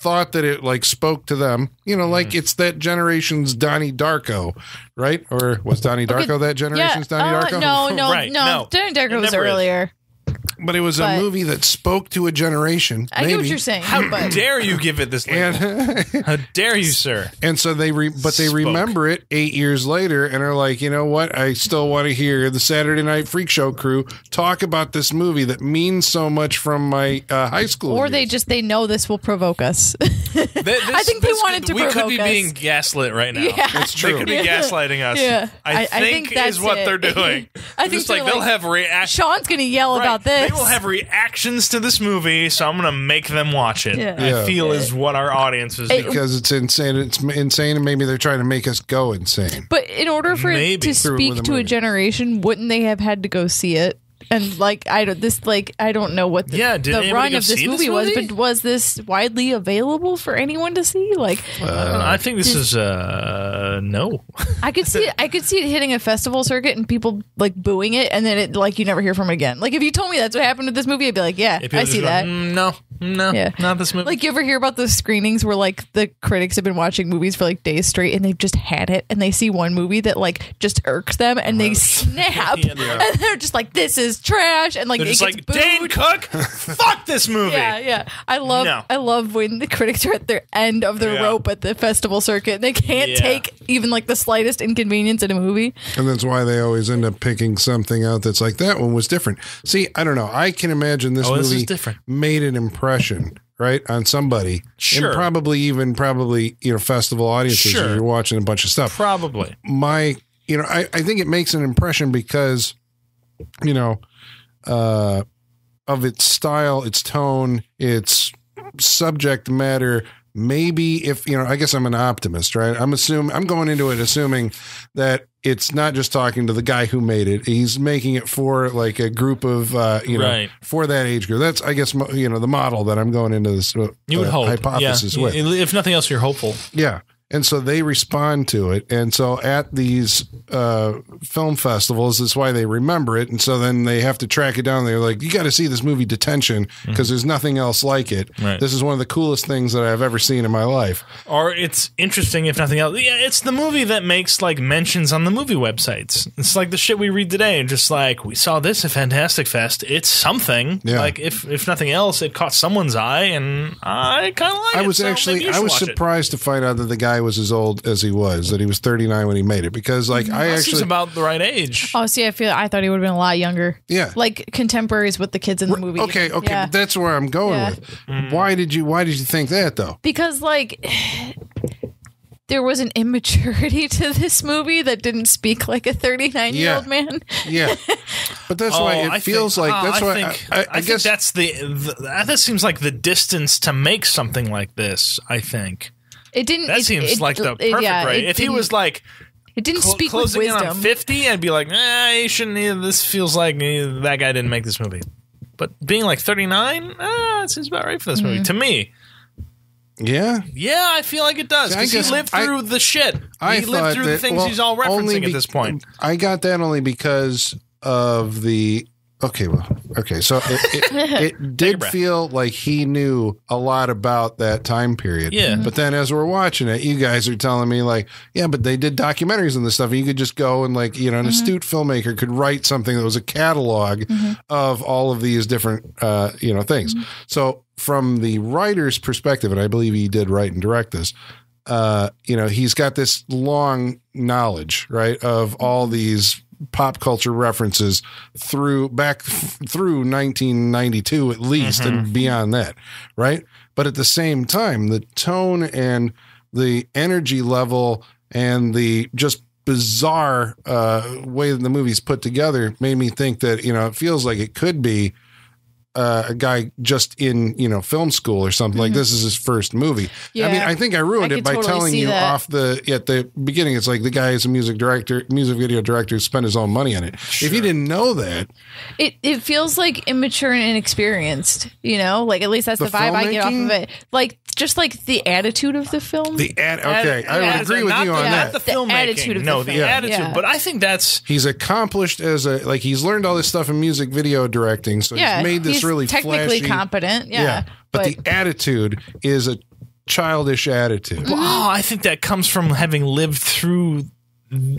thought that it like spoke to them. You know, like it's that generation's Donnie Darko, right? Or was Donnie Darko that Yeah. generation's Donnie uh, Darko? No, no, Right, no. no. Donnie Darko It was earlier. is. Earlier. But it was But- a movie that spoke to a generation. I get what you're saying. How but dare you give it this label? How dare you, sir? and so they re, but they Spoke. remember it eight years later and are like, you know what? I still want to hear the Saturday Night Freak Show crew talk about this movie that means so much from my uh, high school. or years. they just they know this will provoke us. Th- this- I think they this wanted could- to We could be us. being gaslit right now. Yeah. It's true. They could be gaslighting us. Yeah. I, I- I think, think that's is what it. they're doing. I think Just like they're they'll have reactions. Sean's gonna yell about this. They will have reactions to this movie, so I'm gonna make them watch it. Yeah. I Yeah. feel is what our audience is. It- doing. because it's insane. It's insane, and maybe they're trying to make us go insane. But in order for Maybe. it to Through with speak the to a movie. generation, wouldn't they have had to go see it? And like I don't this like I don't know what the, Yeah, the run of this see this movie, was, but was this widely available for anyone to see? Like Uh, I think this is uh no. I could see it I could see it hitting a festival circuit and people like booing it and then it like you never hear from it again. Like if you told me that's what happened with this movie, I'd be like, Yeah, I see that. "Mm, no, no, Yeah. not this movie. Like you ever hear about those screenings where like the critics have been watching movies for like days straight and they've just had it and they see one movie that like just irks them and they snap Yeah, and they're just like this is trash and like They're it just gets like booed. Dane Cook. Fuck this movie. Yeah, yeah. I love No. I love when the critics are at their end of their Yeah. rope at the festival circuit and they can't Yeah. take even like the slightest inconvenience in a movie. And that's why they always end up picking something out that's like that one was different. See, I don't know. I can imagine this Oh, this is movie different. made an impression, right, on somebody. Sure. And probably even probably, you know, festival audiences Sure. if you're watching a bunch of stuff. Probably. My you know, I, I think it makes an impression because, you know, uh of its style, its tone, its subject matter. Maybe if you know, I guess I'm an optimist, right? I'm assuming I'm going into it assuming that it's not just talking to the guy who made it. He's making it for like a group of uh, you know Right. for that age group. That's I guess you know the model that I'm going into this uh, You would uh, hope. hypothesis yeah. with. If nothing else, you're hopeful. Yeah. And so they respond to it and so at these uh, film festivals that's why they remember it and so then they have to track it down they're like you got to see this movie detention because there's nothing else like it Right. this is one of the coolest things that i've ever seen in my life Or it's interesting, if nothing else. Yeah, it's the movie that makes like mentions on the movie websites. It's like the shit we read today, and just like we saw this at Fantastic Fest. It's something. Yeah. Like if if nothing else, it caught someone's eye, and I kind of like I it. was so actually I was watch it. surprised to find out that the guy was as old as he was, that he was 39 when he made it because like mm-hmm. I That seems actually about the right age. Oh, see, I feel I thought he would have been a lot younger. Yeah. like contemporaries with the kids in the movie. Okay, okay, Yeah. that's where I'm going Yeah. with. Mm-hmm. Why did you why did you think that though? because like there was an immaturity to this movie that didn't speak like a 39 year old man. Yeah. But that's oh, why Oh, it I feels think- like oh, that's I why think, I, I, I think guess that's the, the that seems like the distance to make something like this. I think It didn't. that it, seems it- like the it- perfect yeah, rate. If he was like it didn't cl- speak with closing in wisdom. on fifty, I'd be like, eh, you shouldn't. This feels like eh, that guy didn't make this movie. But being like thirty nine, ah, it seems about right for this movie Mm-hmm. to me. yeah. Yeah, I feel like it does because he guess lived I- through the shit. I he lived through the things well, he's all only referencing be- at this point. I got that only because of the okay, well, okay, so it, it, it did feel like he knew a lot about that time period. Yeah. Mhm. But then as we're watching it, you guys are telling me like, yeah, but they did documentaries and this stuff. And you could just go and like, you know, an astute filmmaker could write something that was a catalog of all of these different, uh, you know, things. So from the writer's perspective, and I believe he did write and direct this, uh, you know, he's got this long knowledge, right, of all these pop culture references through back f- through 1992 at least and beyond that, right? But at the same time, the tone and the energy level and the just bizarre uh, way that the movie's put together made me think that you know it feels like it could be uh, a guy just in you know film school or something like this is his first movie. I mean, I think I ruined I it by totally telling you that. off the at the beginning. It's like the guy is a music director, music video director, who spent his own money on it. If you didn't know that, It it feels like immature and inexperienced. You know, like at least that's the, The vibe I get off of it. Like just like the attitude of the film. the ad. Okay, I Yeah, would agree with you the, on that. The, The filmmaking. attitude of the no, the film. attitude. Yeah. But I think that's He's accomplished as a like he's learned all this stuff in music video directing, so yeah, he's made this he's really technically flashy. competent. Yeah, but, the attitude is a childish attitude. Well, oh, I think that comes from having lived through.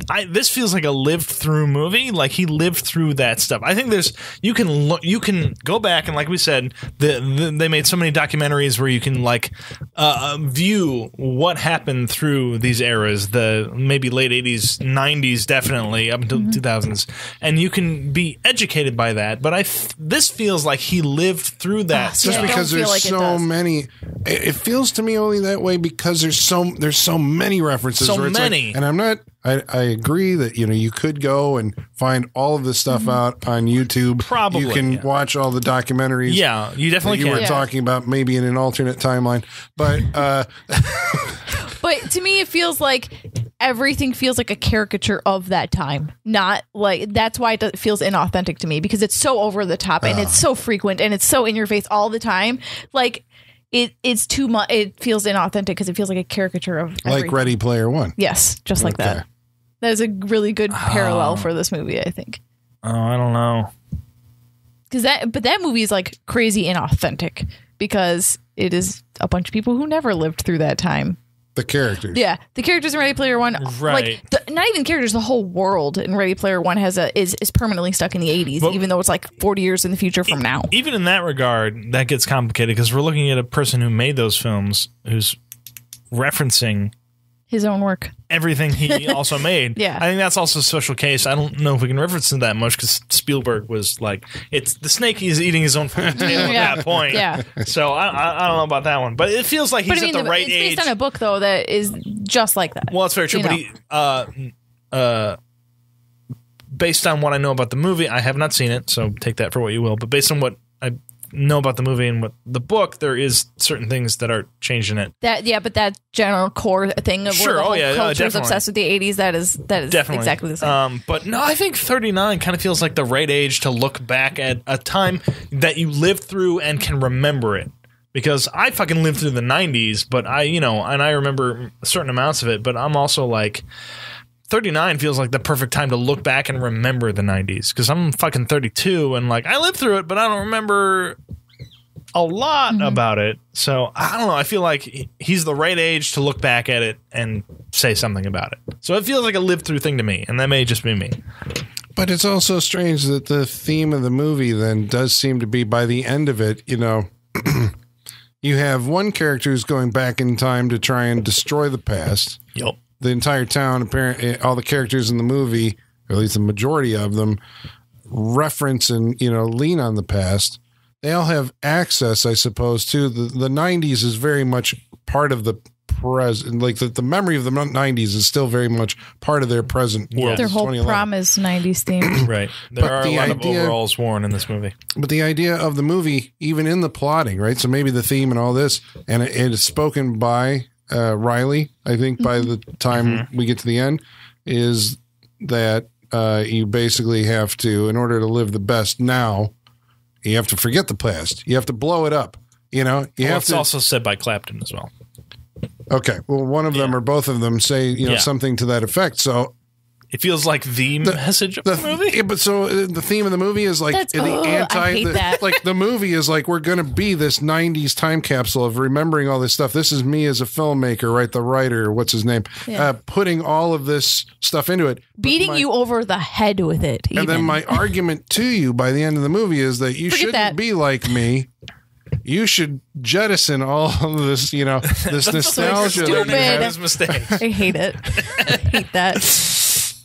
I, this feels like a lived through movie. Like he lived through that stuff. I think there's you can look you can go back and like we said, the, the, they made so many documentaries where you can like uh, uh view what happened through these eras, the maybe late '80s, '90s, definitely up until mm-hmm. 2000s, and you can be educated by that. But I th- this feels like he lived through that. Ah, see, just I because there's like so does. many it, it feels to me only that way because there's so there's so many references So where it's like- many. and i'm not I, I agree that you know you could go and find all of this stuff out on youtube Probably, you can yeah. watch all the documentaries yeah, you that definitely you can. were Yeah. talking about maybe in an alternate timeline but uh But to me, it feels like everything feels like a caricature of that time. Not like that's why it feels inauthentic to me because it's so over the top and it's so frequent and it's so in your face all the time. Like it, it's too much. It feels inauthentic because it feels like a caricature of like ready player one Yes, just like Okay. that. That is a really good parallel oh. for this movie, I think. Oh, I don't know. Because that, but that movie is like crazy inauthentic because it is a bunch of people who never lived through that time. the characters Yeah, the characters in Ready Player One, Right. like the, not even characters, the whole world in Ready Player One has a is is permanently stuck in the eighties, even though it's like forty years in the future from now. even in that regard, that gets complicated because we're looking at a person who made those films who's referencing His own work. everything he also made. Yeah. I think that's also a special case. I don't know if we can reference it that much because Spielberg was like, it's the snake is eating his own tail at that point. Yeah. So I, I, I don't know about that one, but it feels like he's But I mean, at the, the- right it's age. based on a book though that is just like that. Well, that's very true. You But know. he, uh, uh, based on what I know about the movie, I have not seen it, so take that for what you will. But based on what know about the movie and what the book, there is certain things that are changed in it. That yeah, but that general core thing of Sure, where the oh, whole yeah, uh, culture is obsessed with the eighties. That is that is Definitely, exactly the same. Um, but no, I think 39 kind of feels like the right age to look back at a time that you lived through and can remember it. because I fucking lived through the 90s, but I, you know, and I remember certain amounts of it, but I'm also like 39 feels like the perfect time to look back and remember the 90s because I'm fucking 32 and like I lived through it, but I don't remember a lot mm-hmm. about it. So I don't know. I feel like he's the right age to look back at it and say something about it. So it feels like a lived through thing to me, and that may just be me. But it's also strange that the theme of the movie then does seem to be by the end of it, you know, you have one character who's going back in time to try and destroy the past. Yep. The entire town, apparently, eh, all the characters in the movie, or at least the majority of them, reference and you know lean on the past. They all have access, I suppose, to the the '90s is very much part of the present. Like the, the memory of the '90s is still very much part of their present world. Their whole 2011. promise '90s theme. Right. There But are a the lot idea- of overalls worn in this movie. But the idea of the movie, even in the plotting, right? So maybe the theme and all this, and it, it is spoken by uh, Riley. I think by the time we get to the end, is that uh, you basically have to, in order to live the best now, you have to forget the past. You have to blow it up. You know, you Well, have it's to. also said by Clapton as well. okay, well, one of them or both of them say you know Yeah. something to that effect. So It feels like the, message of the, the movie. Yeah, but so uh, the theme of the movie is like That's- the ugh, I anti. hate the- that. Like the movie is like we're going to be this '90s time capsule of remembering all this stuff. This is me as a filmmaker, right? The writer, what's his name, Yeah. uh, putting all of this stuff into it. Beating my- you over the head with it. And then my argument to you by the end of the movie is that you Forget shouldn't that. be like me. You should jettison all of this, you know, this nostalgia. that you stupid. have. I hate it. I hate that.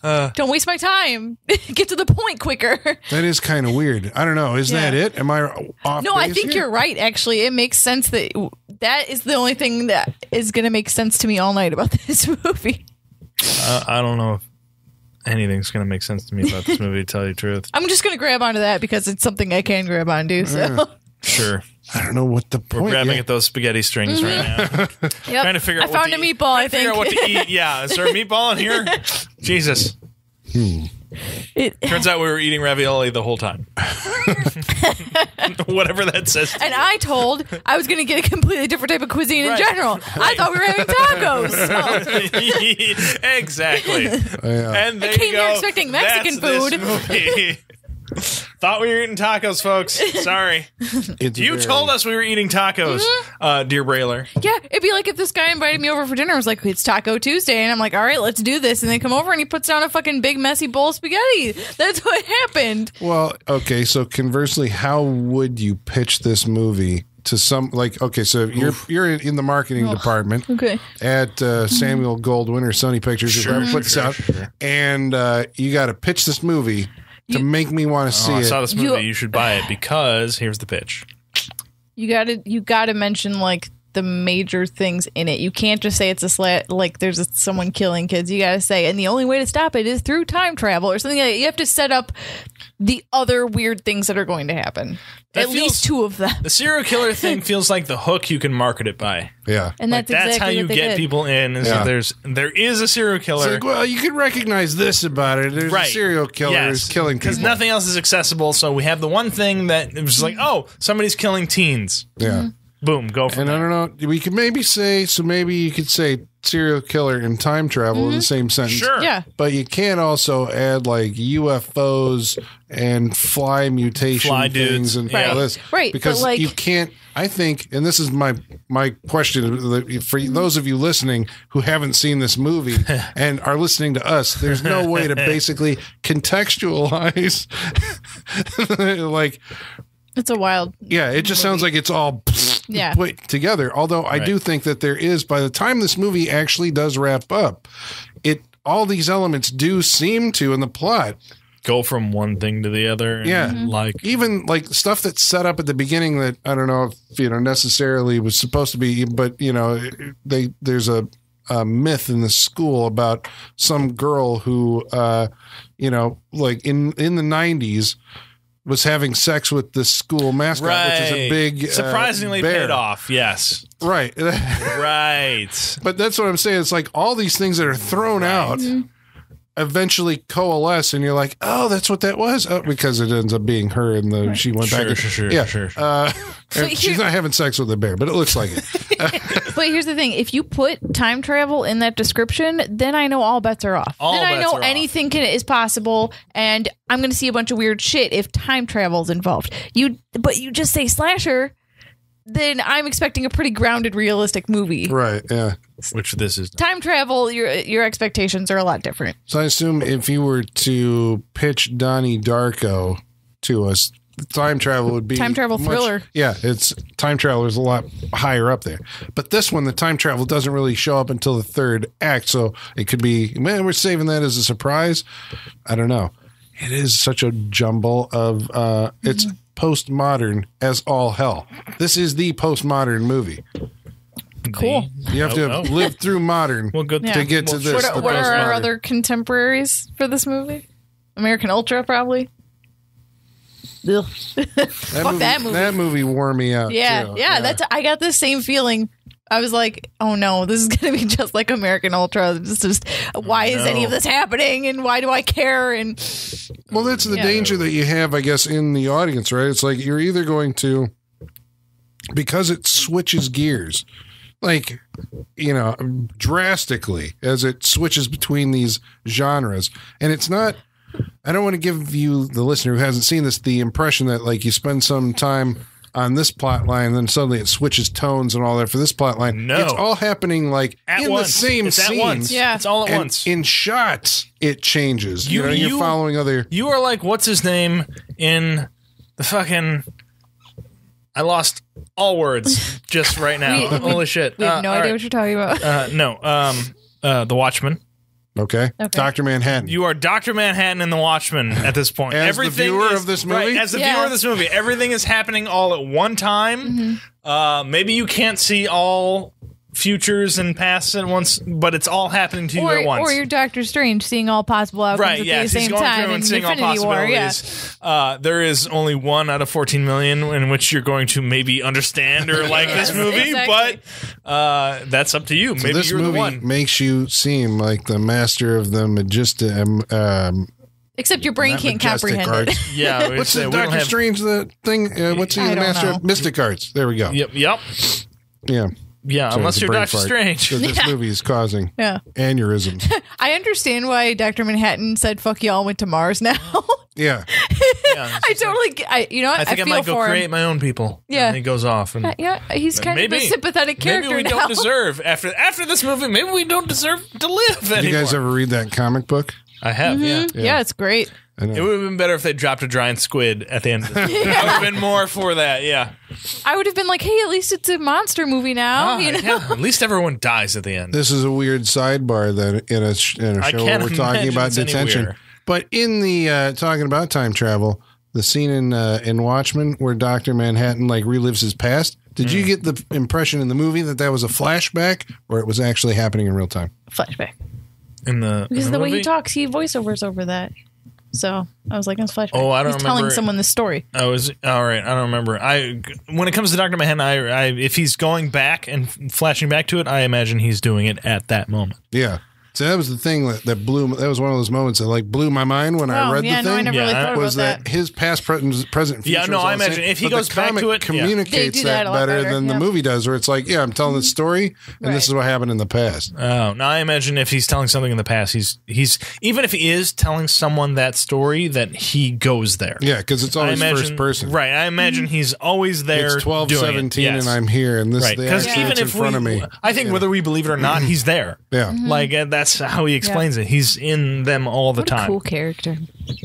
Uh. Don't waste my time. Get to the point quicker. That is kind of weird. I don't know. Is that it? Am I off? No, I think here? you're right. Actually, it makes sense that that is the only thing that is going to make sense to me all night about this movie. Uh, I don't know if anything's going to make sense to me about this movie, to tell you the truth. I'm just going to grab onto that because it's something I can grab onto. So, Sure. I don't know what the point. We're grabbing yeah. at those spaghetti strings right mm-hmm. now. yep. Trying to figure out I what found to a eat. meatball. I think. to figure out what to eat. Yeah. Is there a meatball in here? Jesus. Hmm. it, Turns out we were eating ravioli the whole time. Whatever that says. and I told I was going to get a completely different type of cuisine Right. in general. I thought we were having tacos. So. exactly. Yeah. And there came you go. here expecting Mexican That's food. This movie. Thought we were eating tacos, folks. Sorry. It's You very- told us we were eating tacos, Mm-hmm. uh, dear Brailer. Yeah, it'd be like if this guy invited me over for dinner. I was like, "It's Taco Tuesday," and I'm like, "All right, let's do this." And they come over and he puts down a fucking big messy bowl of spaghetti. That's what happened. Well, okay. So conversely, how would you pitch this movie to some like? Okay, so you're you're in the marketing department Okay. at uh, Samuel Goldwyn or Sony Pictures, or whoever put this out, and uh, you got to pitch this movie to make me want to oh, see Oh, I it. saw this movie. You- You, should buy it because here's the pitch. You gotta you gotta mention like the major things in it. You can't just say it's a slat like there's a, someone killing kids. You gotta say, and the only way to stop it is through time travel or something like that. You have to set up the other weird things that are going to happen. That At feels- least two of them. The serial killer thing feels like the hook you can market it by. yeah. And Like, that's exactly how you get did. people in. Is Yeah. that there's there is a serial It's killer. like, well, you can recognize this about it. There's a serial killer who's killing because nothing else is accessible. So we have the one thing that it was like, oh, somebody's killing teens. Yeah. Mm-hmm. Boom, go for it. And I don't know. We could maybe say so. Maybe you could say serial killer and time travel in the mm-hmm. same sentence. Sure. Yeah. But you can't also add like UFOs and fly mutation Fly things dudes. and Right. all this. Right, but, Because like- you can't. I think, and this is my my question for mm-hmm. those of you listening who haven't seen this movie and are listening to us. There's no way to basically contextualize like It's a wild yeah, it just sounds like it's all Yeah. put together. Although I do think that there is, by the time this movie actually does wrap up, it all these elements do seem to in the plot. Go from one thing to the other. and, Yeah. Mm-hmm. Mhm. like Even like stuff that's set up at the beginning that I don't know if you know necessarily was supposed to be, but you know, they there's a, a myth in the school about some girl who, uh, you know, like in in the '90s was having sex with this school mascot, right, which is a big, uh, surprisingly bear. paid off. Yes, right? right. But that's what I'm saying. It's like all these things that are thrown out eventually coalesce and you're like, oh, that's what that was. Oh, because it ends up being her and the she went back. Sure, and- sure, sure, yeah. sure, sure. Uh, But she's not having sex with the bear, but it looks like it. But here's the thing: if you put time travel in that description, then I know all bets are off. All then I bets know are off. anything can, is possible, and I'm going to see a bunch of weird shit if time travel's involved. You, but you just say slasher, then I'm expecting a pretty grounded, realistic movie. right. Yeah. Which this is. Time travel, your your expectations are a lot different. So I assume if you were to pitch Donnie Darko to us, time travel would be Time travel much- thriller. Yeah, it's time travel is a lot higher up there. But this one, the time travel doesn't really show up until the third act, so it could be man, we're saving that as a surprise. I don't know. It is such a jumble of uh it's postmodern as all hell. This is the postmodern movie. Cool. You have to Oh, have oh. lived through modern Well, good Yeah. to get to this. What, what are our other contemporaries for this movie? American Ultra, probably. That Fuck movie, that movie. That movie wore me out. Yeah, too. yeah, that's I got the same feeling. I was like, "Oh no, this is going to be just like American Ultra. It's just why is any of this happening and why do I care?" And Well, that's the Yeah. danger that you have, I guess, in the audience, right? It's like you're either going to, because it switches gears, like, you know, drastically as it switches between these genres. And it's not, I don't want to give you, the listener who hasn't seen this, the impression that, like, you spend some time on this plot line, then suddenly it switches tones and all that for this plot line. No. It's all happening, like, At in once. the same it's scene. at once. Yeah. It's all at And once. in shots, it changes. You, You- know, you're you- following other. You are like what's his name in the fucking. I lost all words just right now. We- we- Holy shit! we have Uh, no idea right. what you're talking about. Uh, no, um, uh, the Watchmen. Okay. Okay. Dr. Manhattan. You are Doctor Manhattan and the Watchmen at this point. As the viewer is- of this right, movie? as the Yeah. viewer of this movie, everything is happening all at one time. Uh, maybe you can't see all futures and pasts at once, but it's all happening to you or, at once. or you're Doctor Strange seeing all possible outcomes right, at yeah, the same going time through in and seeing all Infinity War. Yeah. Uh, there is only one out of 14 million in which you're going to maybe understand or like this movie, exactly. but uh, that's up to you. So maybe this you're the movie one. makes you seem like the master of the magista. Um, um, Except your brain can't majestic comprehend it. Yeah, What's the Doctor have- Strange the thing? Uh, what's he the master know. of mystic arts? There we go. Yep, yep, Yeah. Yeah. Sorry, unless you're brain Doctor Strange. that this Yeah. movie is causing Yeah, aneurysms. I understand why Doctor Manhattan said "fuck y'all" went to Mars now. yeah. Yeah, I totally, get- I you know, what? I think I, feel might go create him. my own people. Yeah. and he goes off and. Uh, yeah, he's kind of Maybe a sympathetic character Maybe we now. don't deserve after after this movie. Maybe we don't deserve to live Did anymore. you guys ever read that comic book? I have, yeah. Mm-hmm. yeah. it's great. I know. It would have been better if they dropped a giant squid at the end. Of this movie. I would have been more for that. Yeah. I would have been like, hey, at least it's a monster movie now. Ah, you know? yeah. At least everyone dies at the end. This is a weird sidebar then in a, sh- in a I show where can't we're talking imagine about it's any detention. weirder. But in the uh, talking about time travel, the scene in uh, in Watchmen where Doctor Manhattan like relives his past. Did Hmm. you get the impression in the movie that that was a flashback or it was actually happening in real time? Flashback. in the Because in the way he talks, he voiceovers over that. So I was like, it's flashback. Oh, I don't He's telling someone the story. Oh, I was all right. I don't remember. I when it comes to Doctor Manhattan, I, I if he's going back and flashing back to it, I imagine he's doing it at that moment. Yeah. So that was the thing that, that blew. That was one of those moments that like blew my mind when I Oh, read yeah, the no, I thing. never Yeah, really I- was about that, that. his past, present, present, future? Yeah, no, is I the same, imagine if he goes the back comic to it, communicates They do that better, better, than the movie does, where it's like, yeah, I'm telling the mm-hmm. story, and this is what happened in the past. Oh, now I imagine if he's telling something in the past, he's he's even if he is telling someone that story, that he goes there. Yeah, because it's always imagine, first person. right? I imagine mm-hmm. he's always there. It's 12, doing it. 17, Yes. and I'm here, and this right is the because action even that's in front we, of me. I think whether we believe it or not, he's there. Yeah. Mm-hmm. Like uh, that's how he explains it. He's in them all the What a time. cool character.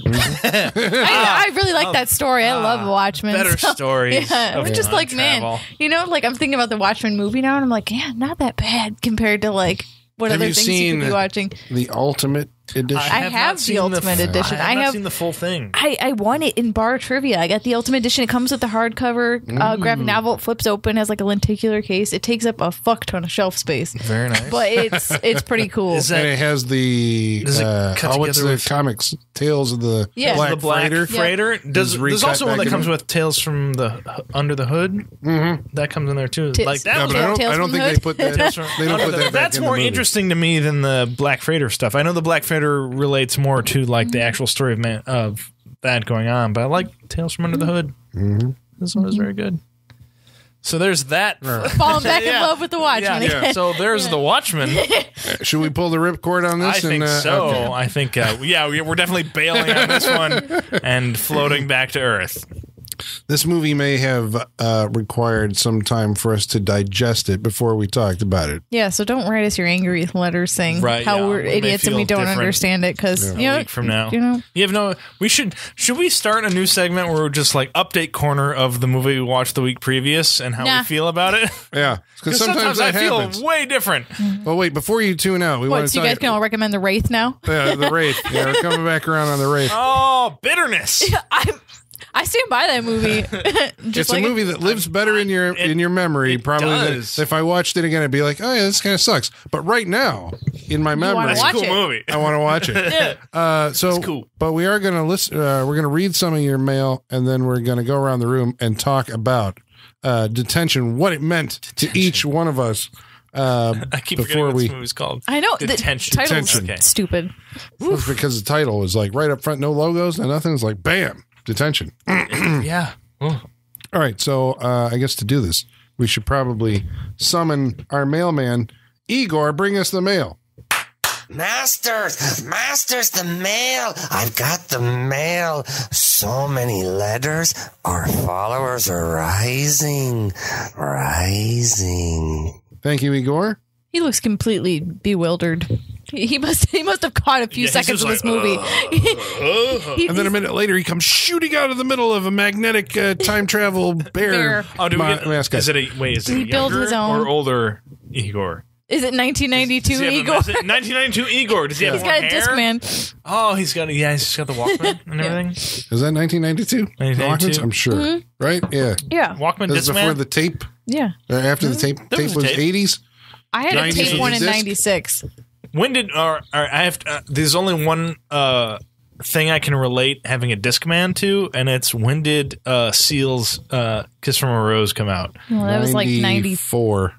I, I really like that story. I love Watchmen. Ah, Better so- stories. Yeah, of I'm just time like, travel. man, you know, like I'm thinking about the Watchmen movie now, and I'm like, yeah, not that bad compared to like what Have other you things you seen could be watching. The ultimate edition. I have not the seen Ultimate f- Edition. I have, I not have- seen the full thing. I, I won it in bar trivia. I got the Ultimate Edition. It comes with the hardcover uh, graphic novel. It flips open, has like a lenticular case. It takes up a fuck ton of shelf space, Very nice. but it's it's pretty cool. Is and it has the Does it uh, cut oh, what's the with- comics? Tales of the Yeah. Black, the Black Freighter. Freighter? Does, there's also one that comes it? with Tales from the Under the Hood. Mm-hmm. That comes in there too. Tales- like that Yeah, was but I don't, I don't think the they put that. They don't put that That's more interesting to me than the Black Freighter stuff. I know the Black Fighter relates more to like the actual story of man of that going on, but I like Tales from Under the Hood. Mm-hmm. This one is very good. So there's that. Falling back in love with the Watchmen Yeah. again. So there's the Watchmen. Should we pull the ripcord on this? I this? think and, uh, so. okay. I think uh, yeah, we're definitely bailing on this one and floating back to Earth. This movie may have uh, required some time for us to digest it before we talked about it. Yeah, so don't write us your angry letters saying Right, how yeah. we're We may idiots and we feel don't different understand it because A you know week from now, you know you have no. We should should we start a new segment where we're just like update corner of the movie we watched the week previous and how Nah. we feel about it? Yeah, because Because sometimes, sometimes, I that feel way different. Well, wait, before you tune out, we want what? to So you guys can all recommend the Wraith now? yeah, the Wraith. Yeah, we're coming back around on the Wraith. Oh, bitterness! I'm I stand by that movie. Just it's like a movie that lives better in your in your memory. it Probably than does. if I watched it again, I'd be like, oh yeah, this kind of sucks. But right now, in my memory, It's a cool it. movie. I want to watch it. Uh, so, cool. but we are going to listen. Uh, we're going to read some of your mail, and then we're going to go around the room and talk about uh, detention, what it meant to each one of us. Uh, I keep Before forgetting what we- this movie's called. I know Detention. the title's Detention. Okay. stupid. it's because the title was like right up front, no logos, no nothing. It's like bam, detention. yeah. Oh. All right, so uh, I guess to do this, we should probably summon our mailman, Igor. Bring us the mail. Masters, masters, the mail. I've got the mail. So many letters. Our followers are rising, rising. Thank you, Igor. He looks completely bewildered. He he must he must have caught a few Yeah, seconds of just this like, movie. Uh, uh, uh. He- And then a minute later, he comes shooting out of the middle of a magnetic uh, time travel bear, Bear. Oh, do we ma- get? mascot. Is it a wait? Is it He a younger his own- or older Igor? is it 1992 Does he have a Igor? message- 1992 Igor. Does he have He's more got a hair? Discman. Oh, he's got. A, yeah, he's got the Walkman and everything. Is that 1992? 1992? I'm sure. Mm-hmm. Right? Yeah. Yeah, Walkman This is before the tape. yeah. Or after the mm-hmm. tape. There Tape was was tape. 80s. I had a tape one in '96. When did? Or, or I have. To, uh, there's only one uh, thing I can relate having a Discman to, and it's when did uh, Seal's uh, "Kiss from a Rose" come out? Well, that was like 94.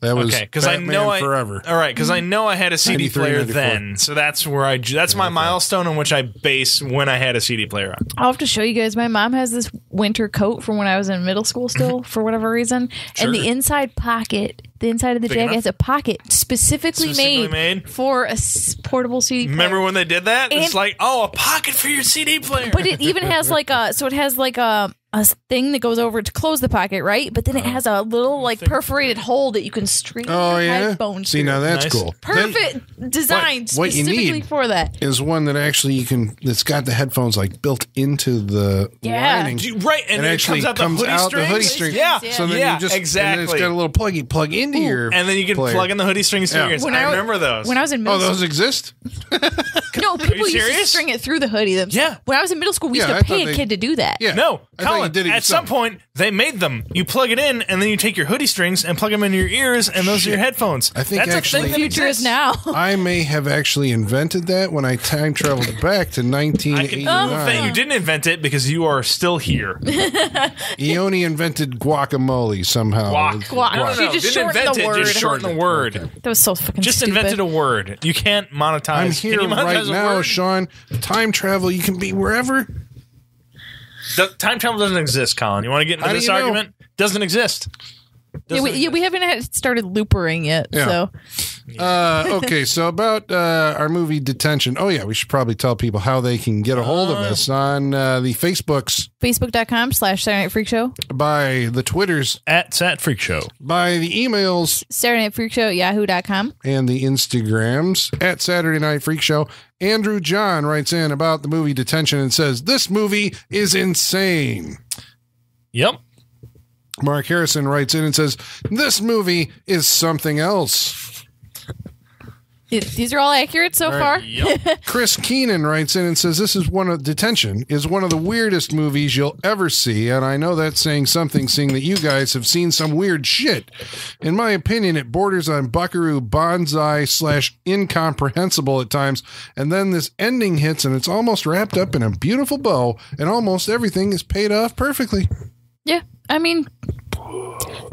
That was Okay, because I know I forever. All right, because I know I had a CD player then, so that's where I. That's my milestone on which I base when I had a CD player on. I'll have to show you guys. My mom has this winter coat from when I was in middle school, still for whatever reason, and the inside pocket, the inside of the Big jacket enough? has a pocket specifically, Specifically made, made? for a s- portable CD. player. Remember when they did that? it's like, oh, a pocket for your CD player. But it even has like a so it has like a a thing that goes over to close the pocket, right? But then it uh-huh. has a little like perforated hole that you can stream Oh, your yeah. headphones. See, through. now that's Nice. cool. Then perfect design what you specifically need- for that. is one that actually you can, that's got the headphones like built into the Yeah. lining. Do you- right, and It it, actually comes out the comes hoodie the hoodie string. Yeah, Yeah. So then yeah, you just, exactly. And then it's got a little pluggy plug into your. and then you can player. plug in the hoodie strings to Yeah. your ears. When I I- remember those. When I was in middle Oh, middle those school, exist? no, people used to serious? string it through the hoodie themselves. Yeah. When I was in middle school, we used Yeah, I to thought pay a they- kid to do that. Yeah. no, I thought you Colin. did it at some yourself. point, they made them. You plug it in, and then you take your hoodie strings and plug them into your ears, and those are your headphones. I think That's actually- a thing that Future is exists. now. I may have actually invented that when I time traveled back to I can 1989. prove that you didn't invent it because you are still here. Ione invented guacamole somehow. Guac. Guac. No, no, She just Didn't shortened invent the word. Just shorten the word. That was so fucking Just stupid. invented a word. You can't monetize. I'm here monetize right now. Sean. Time travel, you can be wherever. The- time travel doesn't exist, Colin. You want to get into How this you know? argument? Doesn't exist. Yeah, we, Doesn't yeah, we haven't started loopering yet. Yeah. So Uh, okay, so about uh, our movie Detention. Oh, yeah, we should probably tell people how they can get a hold of us on uh, the Facebooks, Facebook.com slash Saturday Night Freak Show. by the Twitters, at Sat Freak Show. by the emails, Saturday Night Freak Show at yahoo.com. and the Instagrams at Saturday Night Freak Show. Andrew John writes in about the movie Detention and says, This movie is insane. Yep. Mark Harrison writes in and says, This movie is something else. It- these are all accurate so far. Yep. Chris Keenan writes in and says, This is one of Detention is one of the weirdest movies you'll ever see. And I know that's saying something, seeing that you guys have seen some weird shit. In my opinion, it borders on Buckaroo Banzai slash incomprehensible at times. And then this ending hits and it's almost wrapped up in a beautiful bow, and almost everything is paid off perfectly. Yeah. I mean,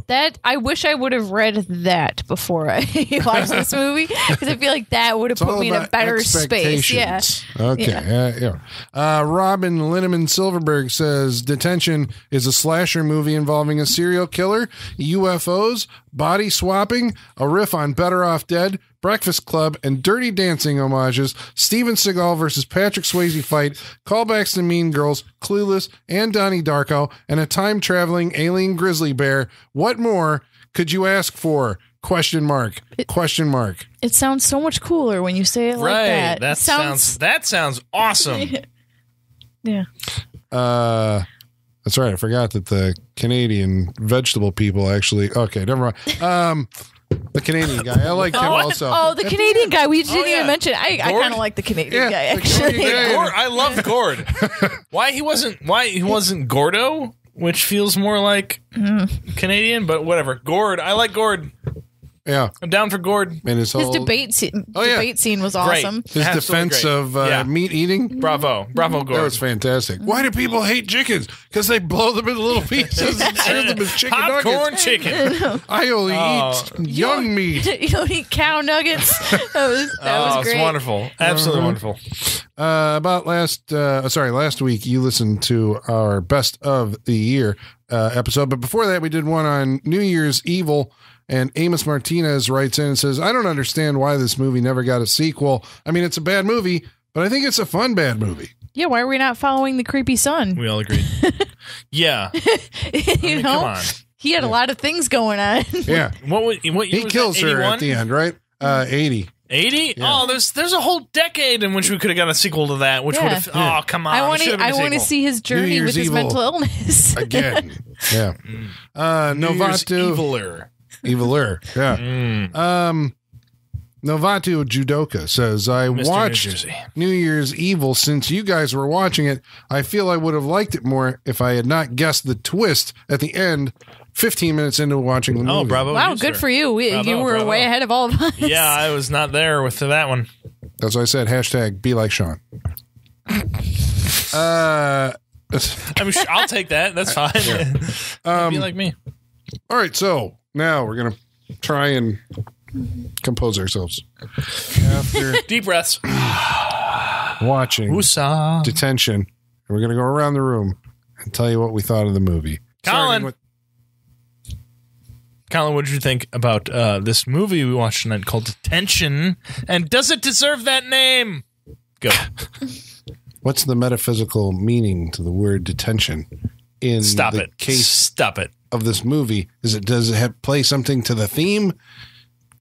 That I wish I would have read that before I watched this movie because I feel like that would have put me in a better space. Yeah. Okay. Uh, yeah. Uh, Robin Linneman Silverberg says Detention is a slasher movie involving a serial killer, UFOs, body swapping, a riff on Better Off Dead, Breakfast Club, and Dirty Dancing homages, Steven Seagal versus Patrick Swayze fight, callbacks to Mean Girls, Clueless, and Donnie Darko, and a time traveling alien grizzly bear. What more could you ask for? Question mark. Question mark. It sounds so much cooler when you say it like right. that. That It sounds that sounds awesome. yeah. Uh, that's right. I forgot that the Canadian vegetable people actually. Okay, never mind. Um, the Canadian guy. I like him Oh, also. oh, the Canadian guy. We didn't yeah. even mention. I, I kind of like the Canadian Yeah, guy actually. Canadian guy. Gord, I love Gord. why he wasn't why he wasn't Gordo, which feels more like mm. Canadian, but whatever. Gord, I like Gord. Yeah, I'm down for Gordon. and his His whole debate scene, Oh, yeah. debate scene was Great. awesome. his Absolutely defense great. of uh, Yeah. meat eating. Bravo. Bravo, That was fantastic. Why do people hate chickens? Because they blow them into little pieces and serve them as chicken Popcorn nuggets. chicken. I only Oh. eat young meat. you don't eat cow nuggets. That was that oh, was it's great. wonderful. Absolutely Uh-huh. wonderful. Uh, about last, uh, sorry, last week you listened to our best of the year uh, episode, but before that we did one on New Year's Evil. And Amos Martinez writes in and says, "I don't understand why this movie never got a sequel. I mean, it's a bad movie, but I think it's a fun bad movie. Yeah, why are we not following the creepy son? We all agreed. yeah. you mean, know, come on. he had a lot of things going on. Yeah, What was, what he was kills that? her at the end, right? Uh, Eighty. 80? Oh, there's there's a whole decade in which we could have got a sequel to that, which Yeah. would have Yeah. Oh, come on. I want should to. have been I a want to see his journey with his Evil mental illness. again. yeah. Uh, New Year's Novatu, Eviler. Eviler. Yeah. Mm. Um, Novatu Judoka says, I Mr. Watched Jersey. New Year's Evil since you guys were watching it. I feel I would have liked it more if I had not guessed the twist at the end 15 minutes into watching the movie. Oh, bravo. wow, you, good sir. for you. We, Bravo, you were bravo. way ahead of all of us. Yeah, I was not there with that one. That's why I said hashtag be like Sean. uh, I'm sure I'll take that. That's fine. Um, Be like me. all right, so now we're going to try and compose ourselves. After Deep breaths. watching Woosah. detention, and we're going to go around the room and tell you what we thought of the movie. Colin. With- Colin, what did you think about uh, this movie we watched tonight called Detention? And does it deserve that name? Go. what's the metaphysical meaning to the word detention in Stop the it. case Stop it. of this movie? Is it does it have, play something to the theme?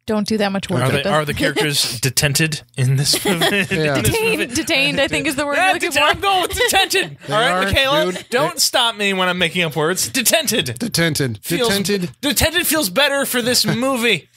Don't do that much work. Are, with they, them. are the characters detented in this movie? Yeah. In this movie? detained? Detained, I think is the word Yeah, you're looking deten- I'm for. going with detention. All right, are, Michaela, dude. don't stop me when I'm making up words. Detented. Detented, Feels, detented. Detented feels better for this movie.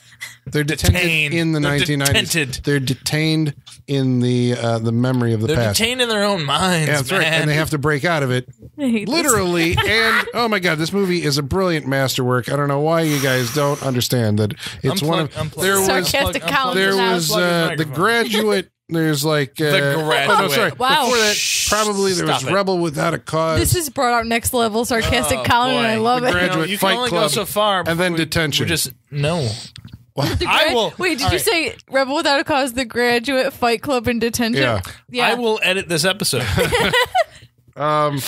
They're detented Detained. in the They're 1990s. detented. They're detained in the uh, the memory of the They're past. detained in their own minds, yeah, that's man. right, and they have to break out of it I hate this. literally. and oh my god, this movie is a brilliant masterwork. I don't know why you guys don't understand that it's one of Unplug- unplug. there was Sarcastic Unplug- Colin there is was his uh, the microphone. graduate. There's like uh, The Oh, no, Graduate. sorry. Wow. Before that, probably there was stop it. Rebel Without a Cause. This is brought out next level sarcastic Oh, Colin, and I boy. love The it. grad- You know, Graduate you can Fight only Club, go so far, and then before we- detention. We're just no. The I grad- will- Wait, did all you right. say Rebel Without a Cause, the graduate fight club in detention? Yeah. Yeah. I will edit this episode. Um,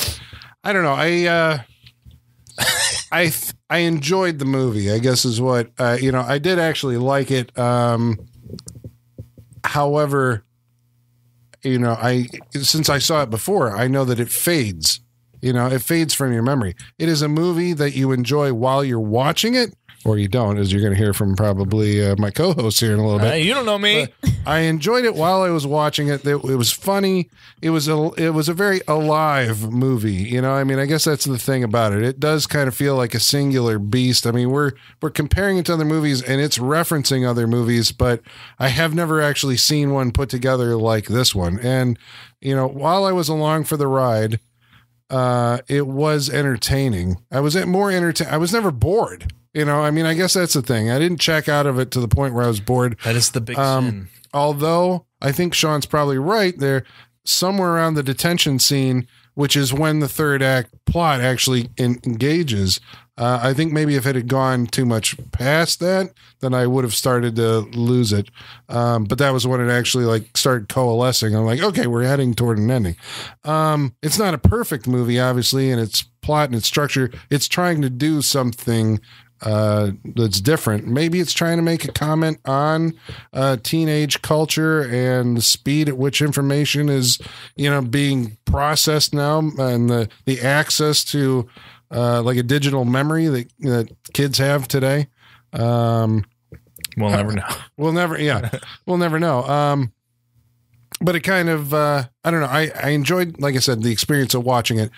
I don't know. I uh, I th- I enjoyed the movie. I guess is what uh, you know. I did actually like it. Um, however, you know, I since I saw it before, I know that it fades. You know, it fades from your memory. It is a movie that you enjoy while you're watching it, or you don't, as you're going to hear from probably uh, my co-host here in a little bit. Uh, you don't know me. I enjoyed it while I was watching it. It, it was funny. It was a it was a very alive movie. You know, I mean, I guess that's the thing about it. It does kind of feel like a singular beast. I mean, we're we're comparing it to other movies and it's referencing other movies, but I have never actually seen one put together like this one. And you know, while I was along for the ride, uh, it was entertaining. I was more entertained. I was never bored. You know, I mean, I guess that's the thing. I didn't check out of it to the point where I was bored That is the big Um, sin. although I think Sean's probably right there. Somewhere around the detention scene which is when the third act plot actually en- engages. Uh, I think maybe if it had gone too much past that, then I would have started to lose it. Um, but that was when it actually like started coalescing. I'm like, okay, we're heading toward an ending. Um, it's not a perfect movie, obviously, and its plot and its structure. It's trying to do something uh, that's different. Maybe it's trying to make a comment on uh, teenage culture and the speed at which information is, you know, being processed now, and the the access to uh, like a digital memory that that kids have today. Um, We'll never know. We'll never, yeah, we'll never know. Um, but it kind of, uh, I don't know. I, I enjoyed, like I said, the experience of watching it,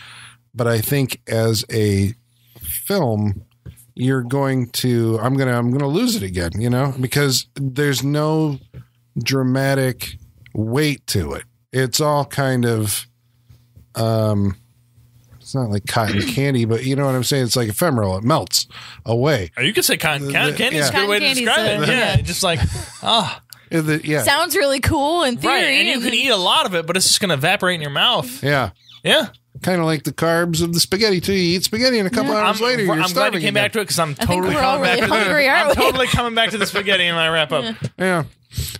but I think as a film, you're going to, I'm gonna, I'm gonna lose it again, you know, because there's no dramatic weight to it. It's all kind of, um, it's not like cotton candy, but you know what I'm saying. It's like ephemeral. It melts away. Or you could say cotton, The- cotton candy is a yeah. good way to describe it. Yeah, yeah. just like ah, the- yeah, Sounds really cool in theory. right. And you can eat a lot of it, but it's just going to evaporate in your mouth. yeah. Yeah, Kind of like the carbs of the spaghetti too. You eat spaghetti, and a couple I'm, hours later, you're I'm glad starving you came again. back to it because I'm think totally we're coming back really to the, hungry, aren't I'm we? totally coming back to the spaghetti in my wrap up. Yeah.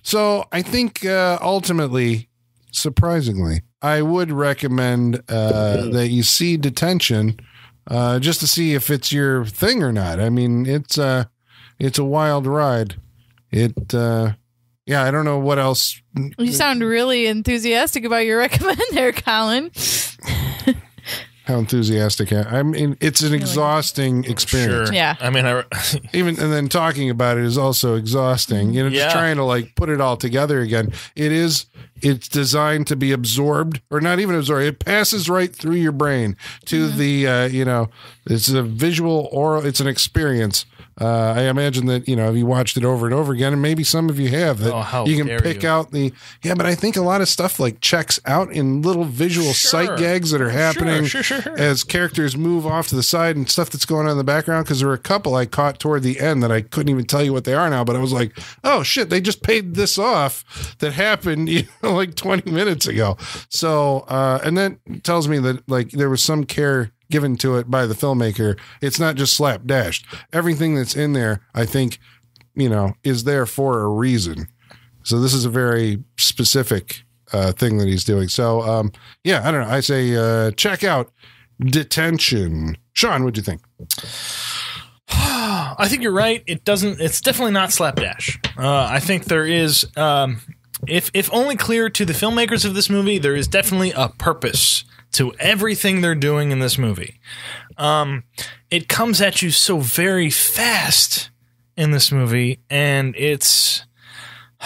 So I think uh, ultimately, surprisingly, I would recommend uh, that you see detention uh, just to see if it's your thing or not. I mean, it's uh, it's a wild ride. It uh, yeah, I don't know what else. You sound really enthusiastic about your recommend there, Colin. How enthusiastic I I mean, it's an exhausting experience. Sure. Yeah. I mean, I, even and then talking about it is also exhausting. You know, just Yeah. trying to like put it all together again. It is it's designed to be absorbed or not even absorbed. It passes right through your brain to the uh, you know, it's a visual oral it's an experience. Uh, I imagine that you know if you watched it over and over again, and maybe some of you have that Oh, how you can pick you. out the yeah. But I think a lot of stuff like checks out in little visual sight gags that are happening sure, sure, sure. as characters move off to the side and stuff that's going on in the background because there were a couple I caught toward the end that I couldn't even tell you what they are now, but I was like, oh shit, they just paid this off that happened you know, like 20 minutes ago. So, uh, and that tells me that like there was some care given to it by the filmmaker. It's not just slapdashed. Everything that's in there, I think, you know, is there for a reason. So this is a very specific uh, thing that he's doing. So um, yeah, I don't know. I say uh, check out Detention. Sean, what do you think? I think you're right. It doesn't. It's definitely not slapdash. Uh, I think there is, um, if if only clear to the filmmakers of this movie, there is definitely a purpose to everything they're doing in this movie. Um, it comes at you so very fast in this movie, and it's.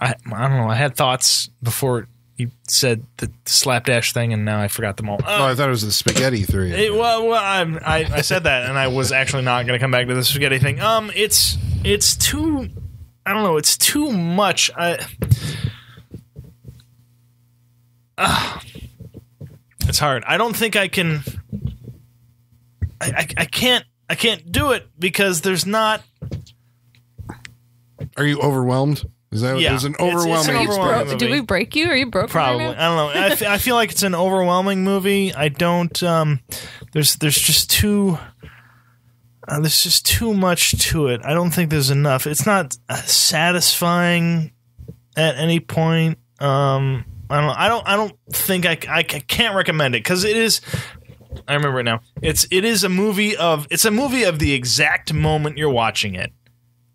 I I don't know. I had thoughts before you said the slapdash thing, and now I forgot them all. Oh, I thought it was the spaghetti theory. It, well, well I, I I said that, and I was actually not going to come back to the spaghetti thing. Um, it's it's too, I don't know, it's too much. I, Ah, it's hard. I don't think I can. I, I I can't I can't do it because there's not. Are you overwhelmed? Is that Yeah. there's an It's- it's an overwhelming? overwhelming Bro, movie. did we break you? Are you broke? Probably. Right I don't know. I, f- I feel like it's an overwhelming movie. I don't. Um, there's there's just too. Uh, there's just too much to it. I don't think there's enough. It's not uh, satisfying at any point. Um, I don't. I don't. I don't think I. I can't recommend it because it is. I remember it now. It's it is a movie of. It's a movie of the exact moment you're watching it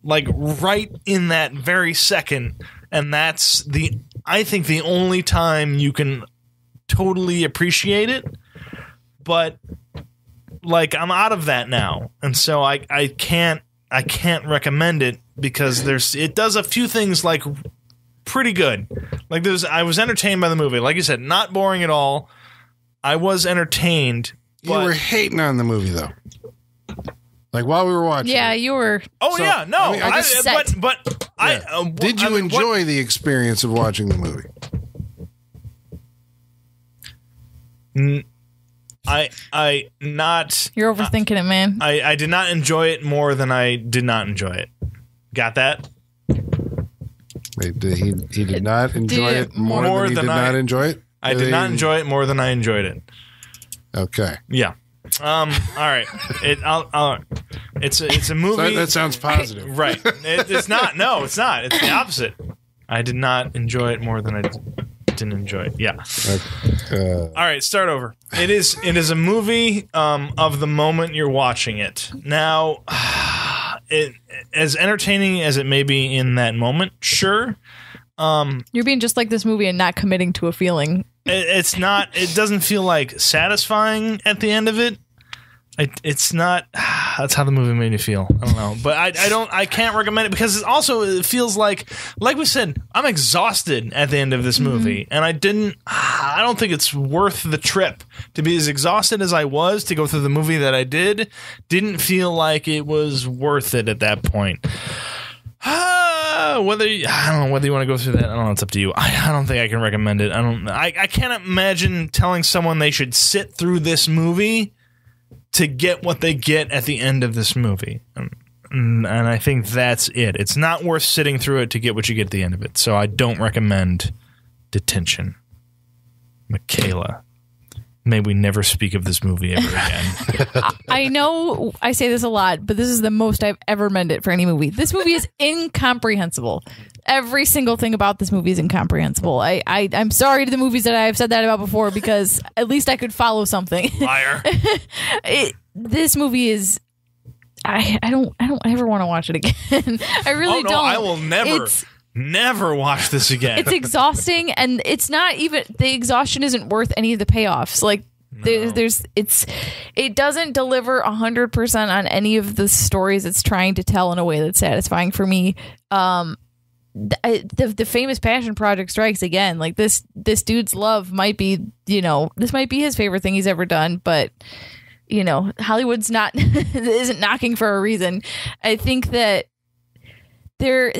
like right in that very second and that's the i think the only time you can totally appreciate it but like i'm out of that now and so i i can't i can't recommend it because there's it does a few things like pretty good like there's i was entertained by the movie like you said not boring at all i was entertained you but were hating on the movie though. Like while we were watching. Yeah, you were. oh So, yeah no I mean, I I just- but but i Yeah. uh, Did I you mean, what- enjoy the experience of watching the movie? I I not You're overthinking it, man. I I did not enjoy it more than I did not enjoy it. Got that? Wait, did he he did not enjoy Did it more, more than he than did I- not enjoy it. I did not enjoy it more than I enjoyed it. Okay. Yeah. Um. All right. It. I'll. I'll it's a. It's a movie. that, that sounds positive. right. It, it's not. No, it's not. It's the opposite. I did not enjoy it more than I didn't enjoy it. Yeah. Uh, All right. Start over. It is. It is a movie. Um. Of the moment you're watching it. Now. It, as entertaining as it may be in that moment, sure. Um, You're being just like this movie and not committing to a feeling. it, it's not it doesn't feel like satisfying at the end of it it, it's not that's how the movie made me feel i don't know but I, I don't i can't recommend it because it also it feels like like we said i'm exhausted at the end of this mm-hmm. movie and i didn't i don't think it's worth the trip to be as exhausted as i was to go through the movie that i did didn't feel like it was worth it at that point whether you, I don't know whether you want to go through that. I don't know. It's up to you. I, I don't think I can recommend it. I don't. I, I can't imagine telling someone they should sit through this movie to get what they get at the end of this movie. Um, And, and I think that's it. It's not worth sitting through it to get what you get at the end of it. So I don't recommend detention. Michaela, may we never speak of this movie ever again. I know I say this a lot, but this is the most I've ever meant it for any movie. This movie is incomprehensible. Every single thing about this movie is incomprehensible. I, I I'm sorry to the movies that I've said that about before because at least I could follow something. Liar. it, this movie is I I don't I don't ever want to watch it again. I really oh no, don't. I will never, It's never watch this again. it's exhausting and it's not even the exhaustion isn't worth any of the payoffs like there's, there's it's it doesn't deliver 100% on any of the stories it's trying to tell in a way that's satisfying for me um th- the the famous passion project strikes again. Like this this dude's love might be you know this might be his favorite thing he's ever done but you know hollywood's not isn't knocking for a reason. I think that there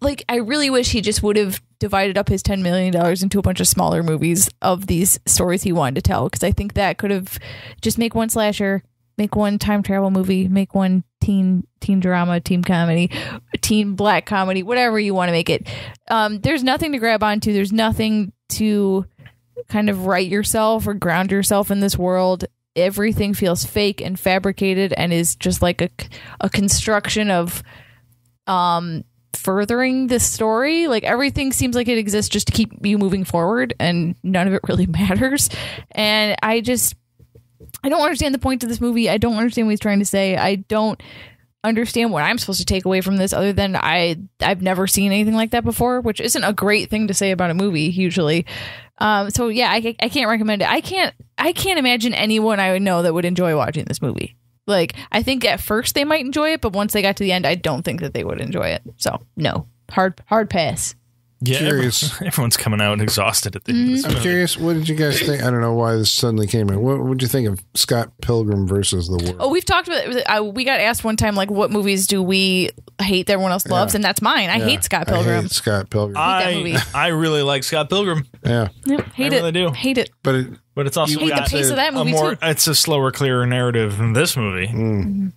like I really wish he just would have divided up his 10 million dollars into a bunch of smaller movies of these stories he wanted to tell because I think that could have just make one slasher, make one time travel movie, make one teen teen drama, teen comedy, teen black comedy, whatever you want to make it. Um there's nothing to grab onto. There's nothing to kind of write yourself or ground yourself in this world. Everything feels fake and fabricated and is just like a a construction of um furthering the story like everything seems like it exists just to keep you moving forward and none of it really matters and i just i don't understand the point of this movie i don't understand what he's trying to say i don't understand what i'm supposed to take away from this other than i i've never seen anything like that before which isn't a great thing to say about a movie usually um so yeah i, I can't recommend it i can't i can't imagine anyone i would know that would enjoy watching this movie like I think at first they might enjoy it, but once they got to the end, I don't think that they would enjoy it. So no, hard hard pass. Yeah, Curious. everyone- everyone's coming out exhausted at the end of this I'm curious. What did you guys think? I don't know why this suddenly came in. What would you think of Scott Pilgrim versus the World? Oh, we've talked about. Uh, we got asked one time like, what movies do we hate that everyone else loves, and that's mine. I hate Scott I Pilgrim. hate Scott Pilgrim. that movie. I I really like Scott Pilgrim, yeah, Yep, hate I it. really do. Hate it. but it, but it's also You Hate the pace of that a movie more. too. It's a slower, clearer narrative than this movie. mm.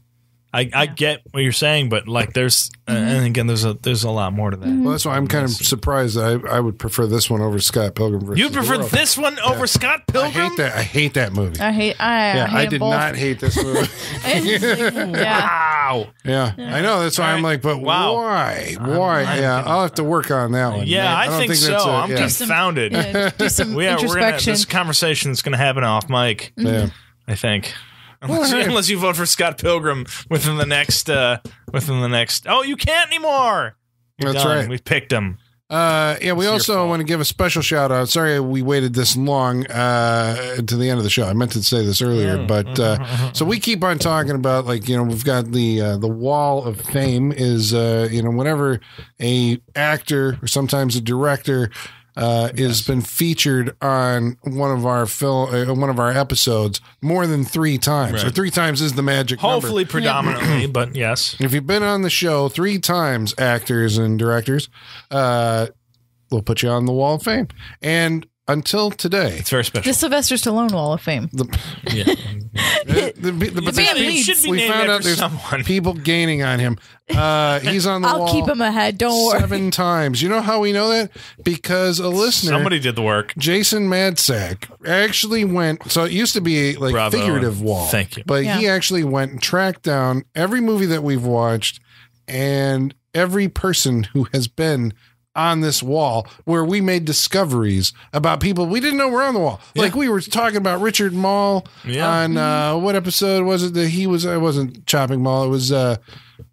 I, I get what you're saying, but like there's uh, Mm-hmm. and again there's a there's a lot more to that. well, that's why I'm kind of surprised. That I I would prefer this one over Scott Pilgrim versus. You the prefer World. this one over Scott Pilgrim? I Pilgrim? hate that. I hate that movie. I hate. I, yeah, I, hate I did both. not hate this movie. yeah. Wow. yeah, I know. That's why I'm like, but Wow. why? Why? I'm yeah, gonna- I'll have to work on that one. Yeah, I, don't think, so. that's a- I'm yeah. confounded. Yeah, do some we are, we're gonna, introspection. this conversation is going to happen off mic. Yeah. I think. Unless, hey. unless you vote for Scott Pilgrim within the next uh within the next Oh, you can't anymore. You're That's done. right. We picked him. Uh, yeah, we your also want to give a special shout out. Sorry we waited this long uh, to the end of the show. I meant to say this earlier, Mm, but uh, so we keep on talking about like you know we've got the uh, the wall of fame is uh, you know whenever a actor or sometimes a director uh, has been featured on one of our film uh, one of our episodes more than three times or Right. three times is the magic number. Hopefully predominantly, but yes. If you've been on the show three times, actors and directors, uh, we'll put you on the Wall of Fame. And until today, It's very special. The Sylvester Stallone Wall of Fame. the, yeah. it- the, the, the, The band should be we named found out there's someone. people gaining on him. Uh, he's on the I'll wall keep him ahead. Don't worry. seven times. You know how we know that? Because a listener, Somebody did the work. Jason Madsack, actually went. So it used to be like Bravo. figurative wall. Thank you. But he actually went and tracked down every movie that we've watched and every person who has been on this wall where we made discoveries about people we didn't know were on the wall. Like we were talking about Richard Moll Yeah. on uh Mm-hmm. what episode was it that he was I wasn't chopping mall. It was uh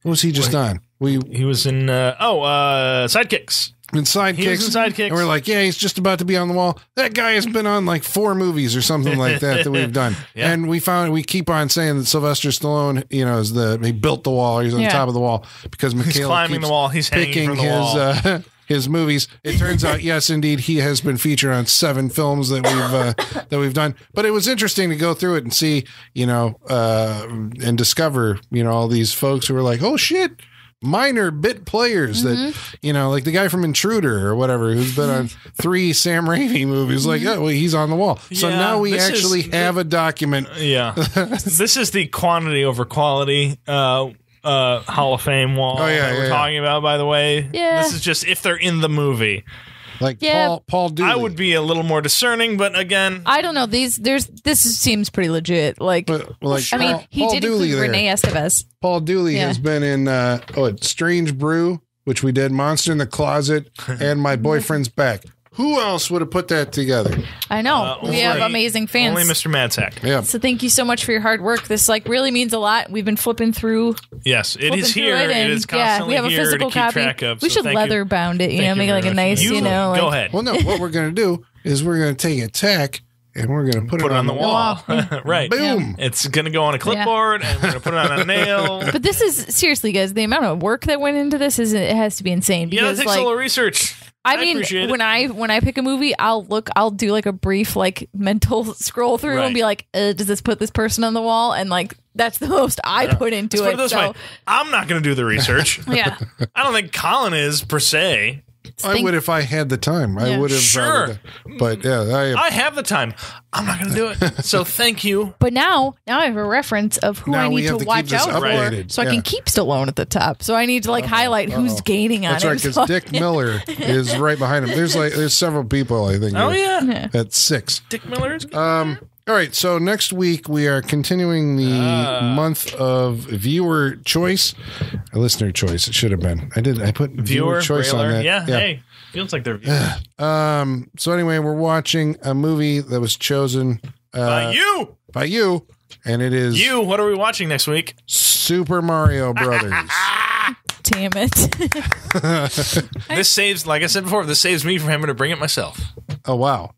what was he just on? We He was in uh, oh uh, sidekicks. in sidekicks. He was in Sidekicks. And we're like, yeah, he's just about to be on the wall. That guy has been on like four movies or something like that that we've done. Yeah. And we found we keep on saying that Sylvester Stallone, you know, is the he built the wall. He's on Yeah. top of the wall because Michaela climbing keeps the wall. He's hanging picking from the his wall. uh, his movies. It turns out, yes, indeed, he has been featured on seven films that we've uh, that we've done. But it was interesting to go through it and see, you know, uh, and discover, you know, all these folks who were like, oh shit. Minor bit players that you know, like the guy from Intruder or whatever, who's been on three Sam Raimi movies. Like, oh, well, he's on the wall. So Yeah, now we this is- actually have a document. Yeah, this is the quantity over quality uh, uh, Hall of Fame wall Oh, yeah, that we're yeah, talking about. By the way, Yeah. this is just if they're in the movie. Like Yeah. Paul Paul Dooley. I would be a little more discerning, but again, I don't know. These there's this seems pretty legit. Like but like I mean, he Paul did Dooley include there. Renee Estevez. Paul Dooley Yeah. has been in uh oh Strange Brew, which we did, Monster in the Closet, and My Boyfriend's Back. Who else would have put that together? I know uh, we have amazing fans. Only Mr. Madsack. Yeah. So thank you so much for your hard work. This like really means a lot. We've been flipping through. Yes, it flipping is through here. It, It and, is yeah, we have a here physical to keep copy. track of. we so should leather you. bound it. You Thank know, make it like a nice. You, know, like go ahead. Well, no, what we're going to do is we're going to take a tack and we're going to put, Put it on the wall. right. Boom. It's going to go on a clipboard and we're going to put it on a nail. But this is seriously, guys. The amount of work that went into this is it has to be insane. Yeah, it Because takes like a little research. I mean, appreciate it. when I when I pick a movie, I'll look, I'll do like a brief like mental scroll through Right. and be like, uh, does this put this person on the wall? And like that's the most I put into Let's put it. it this so way. I'm not going to do the research. yeah, I don't think Colin is per se. I would if I had the time. I Yeah. would have. Sure. probably- But yeah, I, I have the time. I'm not going to do it. So thank you. but now now I have a reference of who Now I we need have to, to keep watch this out for, updated. so I Yeah. can keep Stallone at the top. So I need to like highlight who's gaining on that's him. right because So- Dick Miller is right behind him. There's like there's several people I think. Oh, yeah. at six. Dick Miller is good. Um, all right, so next week we are continuing the Ah. month of viewer choice, a listener choice. It should have been. I did. I put viewer, Viewer, choice on Brailer. that. Yeah, Hey, feels like they're viewers. Um. So anyway, we're watching a movie that was chosen uh, By you. by you, and it is You. What are we watching next week? Super Mario Brothers. Damn it! This saves, like I said before, this saves me from having to bring it myself. oh wow.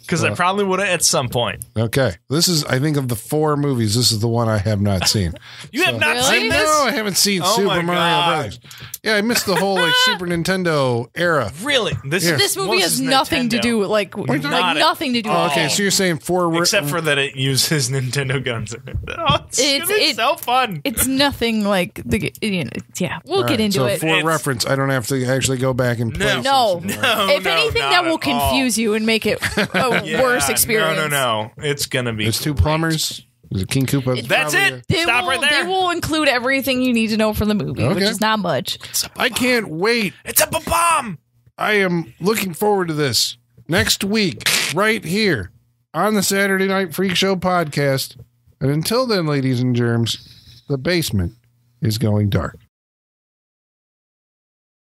Because I probably would have at some point. Okay, this is I think of the four movies. This is the one I have not seen. You have not Really? seen this? No, I haven't seen Oh Super my Mario God. Brothers. Yeah, I missed the whole like Super Nintendo era. Really? This, Yeah. this movie has is nothing to do with like like Not it. nothing to do. Oh, with okay, it. so you're saying four Except for that it uses Nintendo guns in it. Oh, it's It's- gonna be it- so fun. it's nothing like the you know, yeah. We'll All get right, into so it. for It's- reference, I don't have to actually go back and play. No. No, No, if no, anything, not that will at all. confuse you and make it a Yeah, worse experience. No, no, no. It's gonna be. There's two great. plumbers. There's a King Koopa. That's probably it. They Stop will, right there. They will include everything you need to know from the movie, which is not much. I can't wait. It's a bomb. I am looking forward to this next week, right here on the Saturday Night Freak Show podcast. And until then, ladies and germs, the basement is going dark.